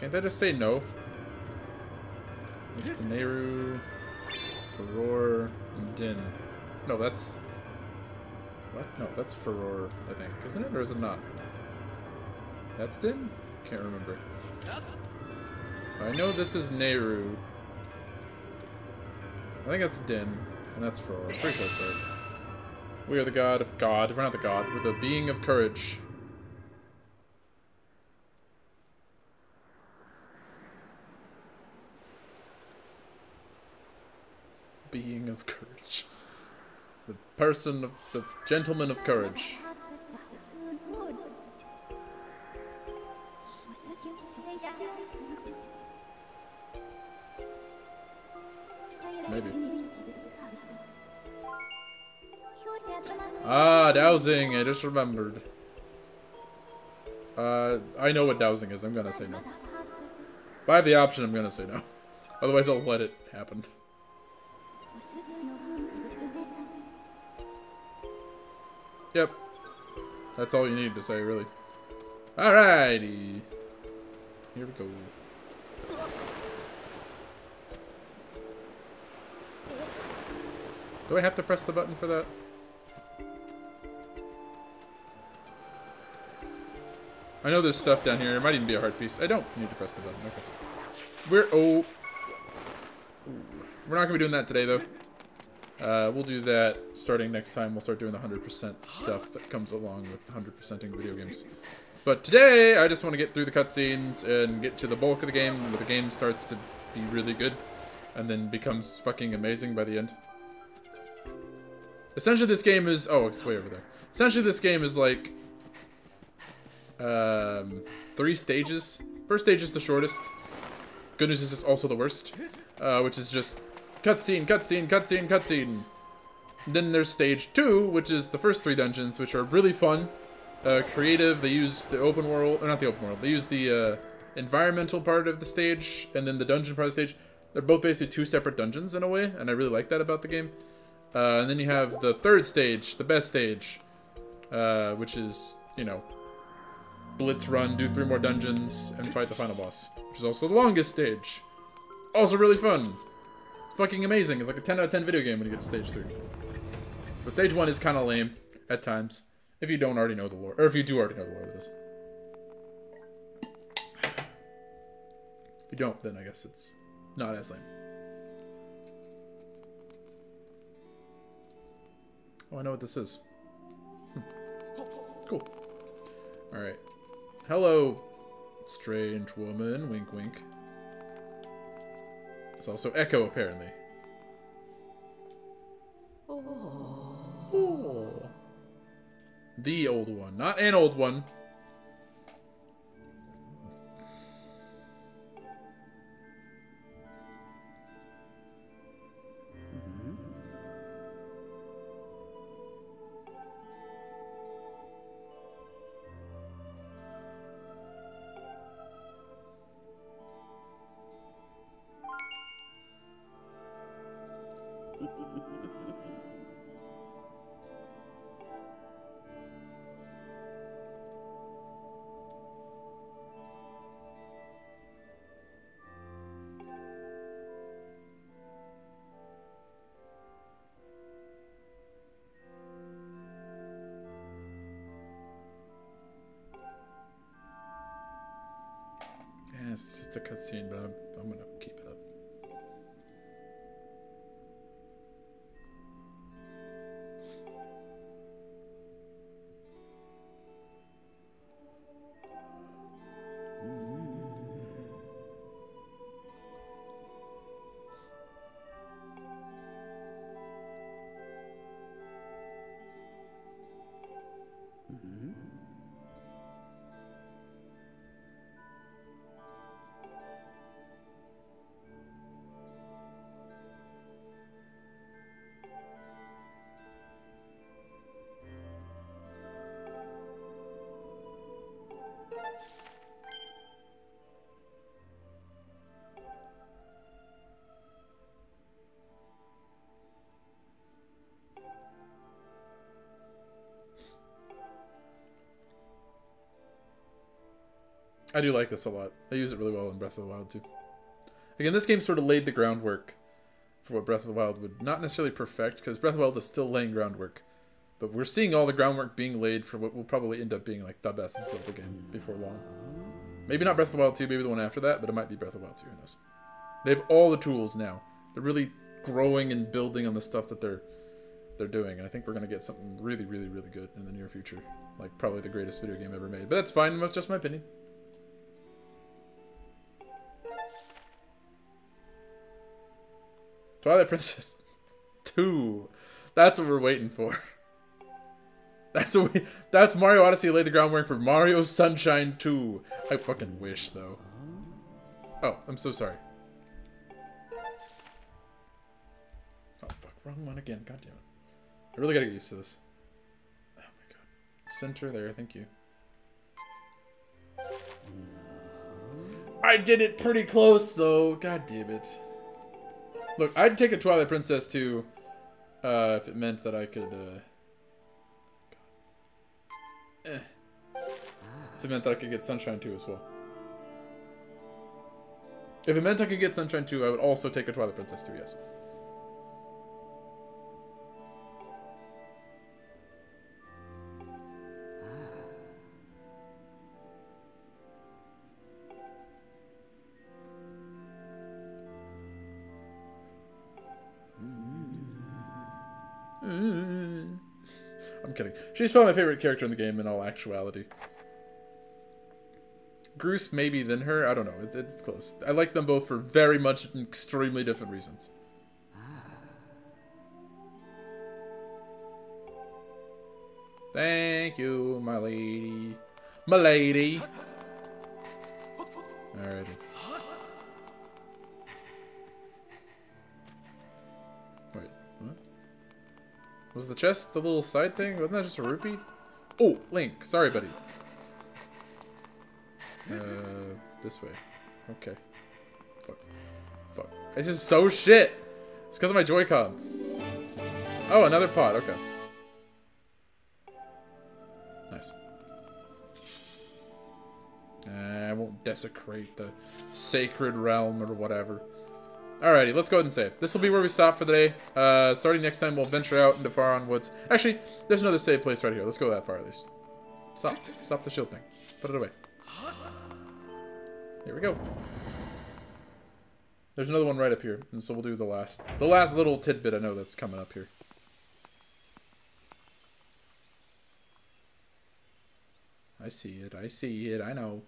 Can't I just say no? No, that's... What? No, that's Farore, I think. Isn't it? Or is it not? That's Din? Can't remember. I know this is Nayru. I think that's Din, and that's Farore. I'm pretty close right. We are the god of God. We're not the god. We're the being of courage. being of courage. The person of the gentleman of courage. Maybe. Ah, dowsing. I just remembered. Uh, I know what dowsing is. I'm gonna say no. If I have the option, I'm gonna say no. Otherwise, I'll let it happen. That's all you need to say, really. Alrighty. Here we go. Do I have to press the button for that? I know there's stuff down here. It might even be a heart piece. I don't need to press the button. Okay. We're... Oh. We're not going to be doing that today, though. Uh, we'll do that starting next time. We'll start doing the 100% stuff that comes along with 100%ing video games. But today, I just want to get through the cutscenes and get to the bulk of the game, where the game starts to be really good, and then becomes fucking amazing by the end. Essentially, this game is... Oh, it's way over there. Essentially, this game is like... Um, three stages. First stage is the shortest. Good news is it's also the worst. Uh, which is just Cutscene, cutscene, cutscene, cutscene. Then there's stage two, which is the first three dungeons, which are really fun, uh, creative. They use the open world, or not the open world. They use the uh, environmental part of the stage, and then the dungeon part of the stage. They're both basically two separate dungeons in a way, and I really like that about the game. Uh, and then you have the third stage, the best stage, uh, which is, you know, blitz run, do three more dungeons, and fight the final boss, which is also the longest stage. Also really fun fucking amazing. It's like a 10 out of 10 video game when you get to stage 3. But stage 1 is kind of lame at times. If you don't already know the lore. Or if you do already know the lore of this. If you don't, then I guess it's not as lame. Oh, I know what this is. Hmm. Cool. Alright. Hello, strange woman. Wink, wink. It's also Echo, apparently. Oh. oh. The old one. Not an old one. Cutscene, but I do like this a lot. I use it really well in Breath of the Wild too. Again, this game sort of laid the groundwork for what Breath of the Wild would not necessarily perfect, because Breath of the Wild is still laying groundwork. But we're seeing all the groundwork being laid for what will probably end up being like the best Zelda game before long. Maybe not Breath of the Wild 2, maybe the one after that, but it might be Breath of the Wild 2, who knows. They have all the tools now. They're really growing and building on the stuff that they're they're doing, and I think we're gonna get something really, really, really good in the near future. Like probably the greatest video game ever made. But that's fine, that's just my opinion. Twilight Princess 2. That's what we're waiting for. That's what we, that's Mario Odyssey laid the groundwork for Mario Sunshine 2. I fucking wish though. Oh, I'm so sorry. Oh fuck, wrong one again. God damn it. I really gotta get used to this. Oh my god. Center there, thank you. I did it pretty close though. God damn it. Look, I'd take a Twilight Princess too, uh, if it meant that I could, uh... Eh. If it meant that I could get Sunshine too as well. If it meant I could get Sunshine 2, I would also take a Twilight Princess 2, yes. She's probably my favorite character in the game in all actuality. Groose maybe than her. I don't know. It's, it's close. I like them both for very much extremely different reasons. Thank you, my lady. My lady. Alrighty. Was the chest the little side thing? Wasn't that just a rupee? Oh, Link. Sorry, buddy. Uh, this way. Okay. Fuck. Fuck. This is so shit. It's because of my Joy-Cons. Oh, another pot. Okay. Nice. I won't desecrate the sacred realm or whatever. Alrighty, let's go ahead and save. This will be where we stop for the day. Uh, starting next time, we'll venture out into Faron Woods. Actually, there's another save place right here. Let's go that far at least. Stop. Stop the shield thing. Put it away. Here we go. There's another one right up here, and so we'll do the last, the last little tidbit I know that's coming up here. I see it. I see it. I know.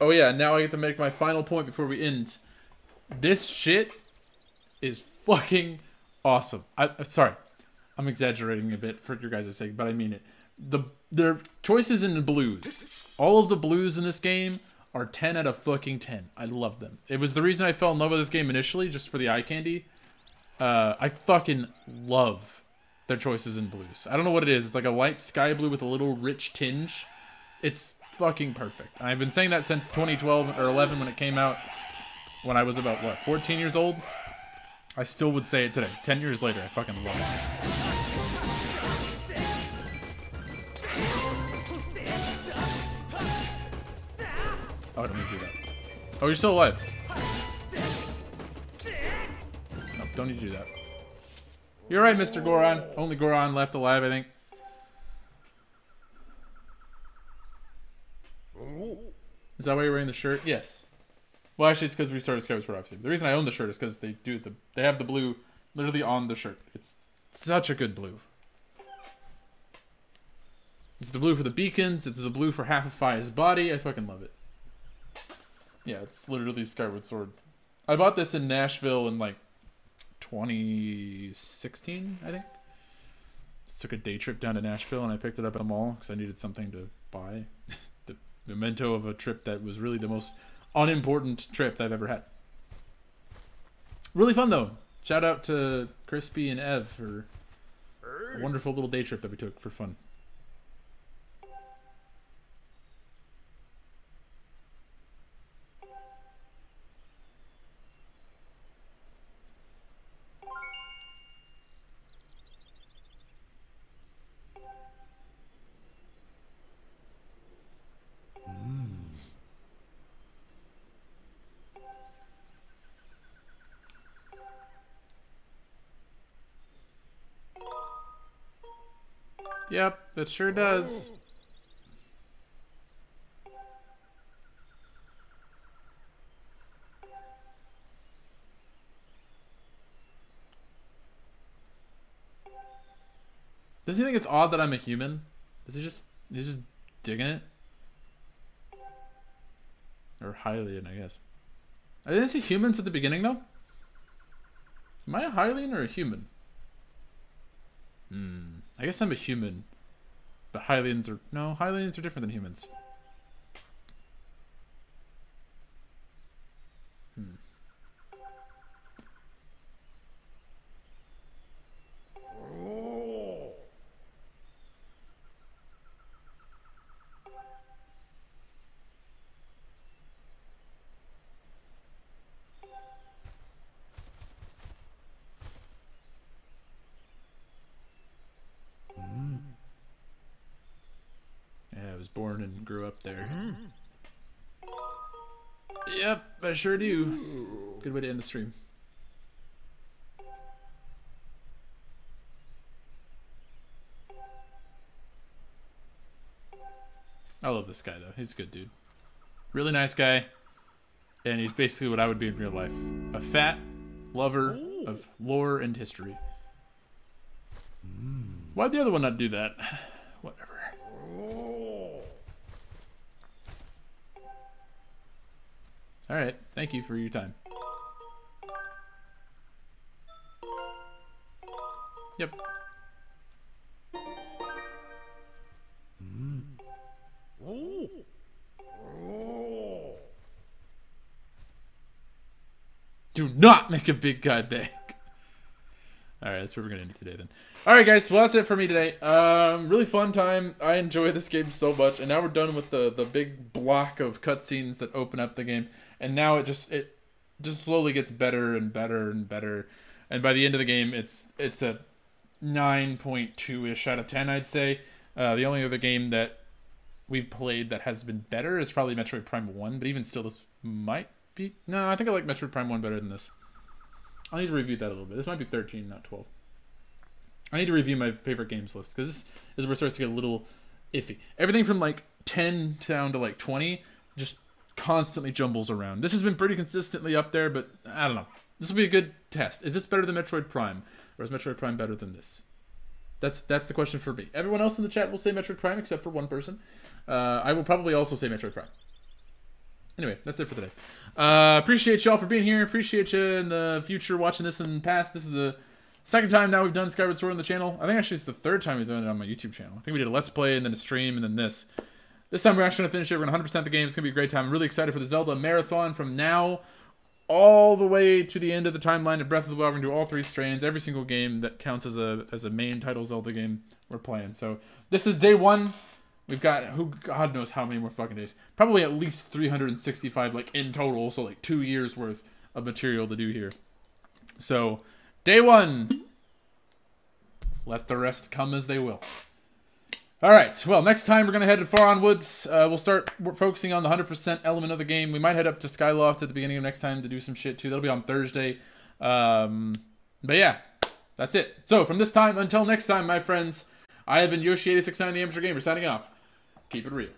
Oh yeah, now I get to make my final point before we end. This shit is fucking awesome. I am sorry, I'm exaggerating a bit for your guys' sake, but I mean it. The their choices in the blues, all of the blues in this game are 10 out of fucking 10. I love them. It was the reason I fell in love with this game initially, just for the eye candy. Uh, I fucking love their choices in blues. I don't know what it is. It's like a light sky blue with a little rich tinge. It's fucking perfect. I've been saying that since 2012 or 11 when it came out. When I was about, what, 14 years old? I still would say it today. 10 years later, I fucking love it. Oh, I don't to do that. Oh, you're still alive. No, don't need to do that. You're right, Mr. Goron. Only Goron left alive, I think. Is that why you're wearing the shirt? Yes. Well, actually, it's because we started Skyward Sword. The reason I own the shirt is because they do the they have the blue literally on the shirt. It's such a good blue. It's the blue for the beacons. It's the blue for half of Fi's body. I fucking love it. Yeah, it's literally Skyward Sword. I bought this in Nashville in like 2016, I think. Just took a day trip down to Nashville and I picked it up at the mall because I needed something to buy. the memento of a trip that was really the most unimportant trip I've ever had. Really fun though. Shout out to Crispy and Ev for a wonderful little day trip that we took for fun. Yep, it sure does. Does he think it's odd that I'm a human? Does he just he's just digging it? Or Hylian, I guess. I didn't see humans at the beginning though. Am I a Hylian or a human? Hmm. I guess I'm a human. But Hylians are... No, Hylians are different than humans. I sure do. Good way to end the stream. I love this guy though. He's a good dude. Really nice guy. And he's basically what I would be in real life. A fat lover of lore and history. Why'd the other one not do that? Whatever. Alright, thank you for your time. Yep. Do not make a big guy beg. Alright, that's what we're gonna end today then. Alright guys, well that's it for me today. Um really fun time. I enjoy this game so much, and now we're done with the the big block of cutscenes that open up the game. And now it just it just slowly gets better and better and better. And by the end of the game it's it's a nine point two ish out of ten I'd say. Uh, the only other game that we've played that has been better is probably Metroid Prime 1, but even still, this might be. No, I think I like Metroid Prime 1 better than this. I need to review that a little bit. This might be 13, not 12. I need to review my favorite games list because this is where it starts to get a little iffy. Everything from like 10 down to like 20 just constantly jumbles around. This has been pretty consistently up there, but I don't know. This will be a good test. Is this better than Metroid Prime, or is Metroid Prime better than this? That's that's the question for me. Everyone else in the chat will say Metroid Prime except for one person. Uh, I will probably also say Metroid Prime. Anyway, that's it for today. Uh, appreciate y'all for being here. Appreciate you in the future watching this in the past. This is the second time now we've done Skyward Sword on the channel. I think actually it's the third time we've done it on my YouTube channel. I think we did a Let's Play and then a stream and then this. This time we're actually going to finish it. We're going to 100% the game. It's going to be a great time. I'm really excited for the Zelda Marathon from now all the way to the end of the timeline of Breath of the Wild. We're going to do all three strains, every single game that counts as a as a main title Zelda game we're playing. So this is day one. We've got who God knows how many more fucking days. Probably at least 365 like in total, so like 2 years worth of material to do here. So, day 1. Let the rest come as they will. All right. Well, next time we're going to head to Faron Woods. Uh, we'll start focusing on the 100% element of the game. We might head up to Skyloft at the beginning of next time to do some shit too. That'll be on Thursday. Um, but yeah, that's it. So from this time until next time, my friends, I have been Yoshi869, the Amateur Gamer, signing off. Keep it real.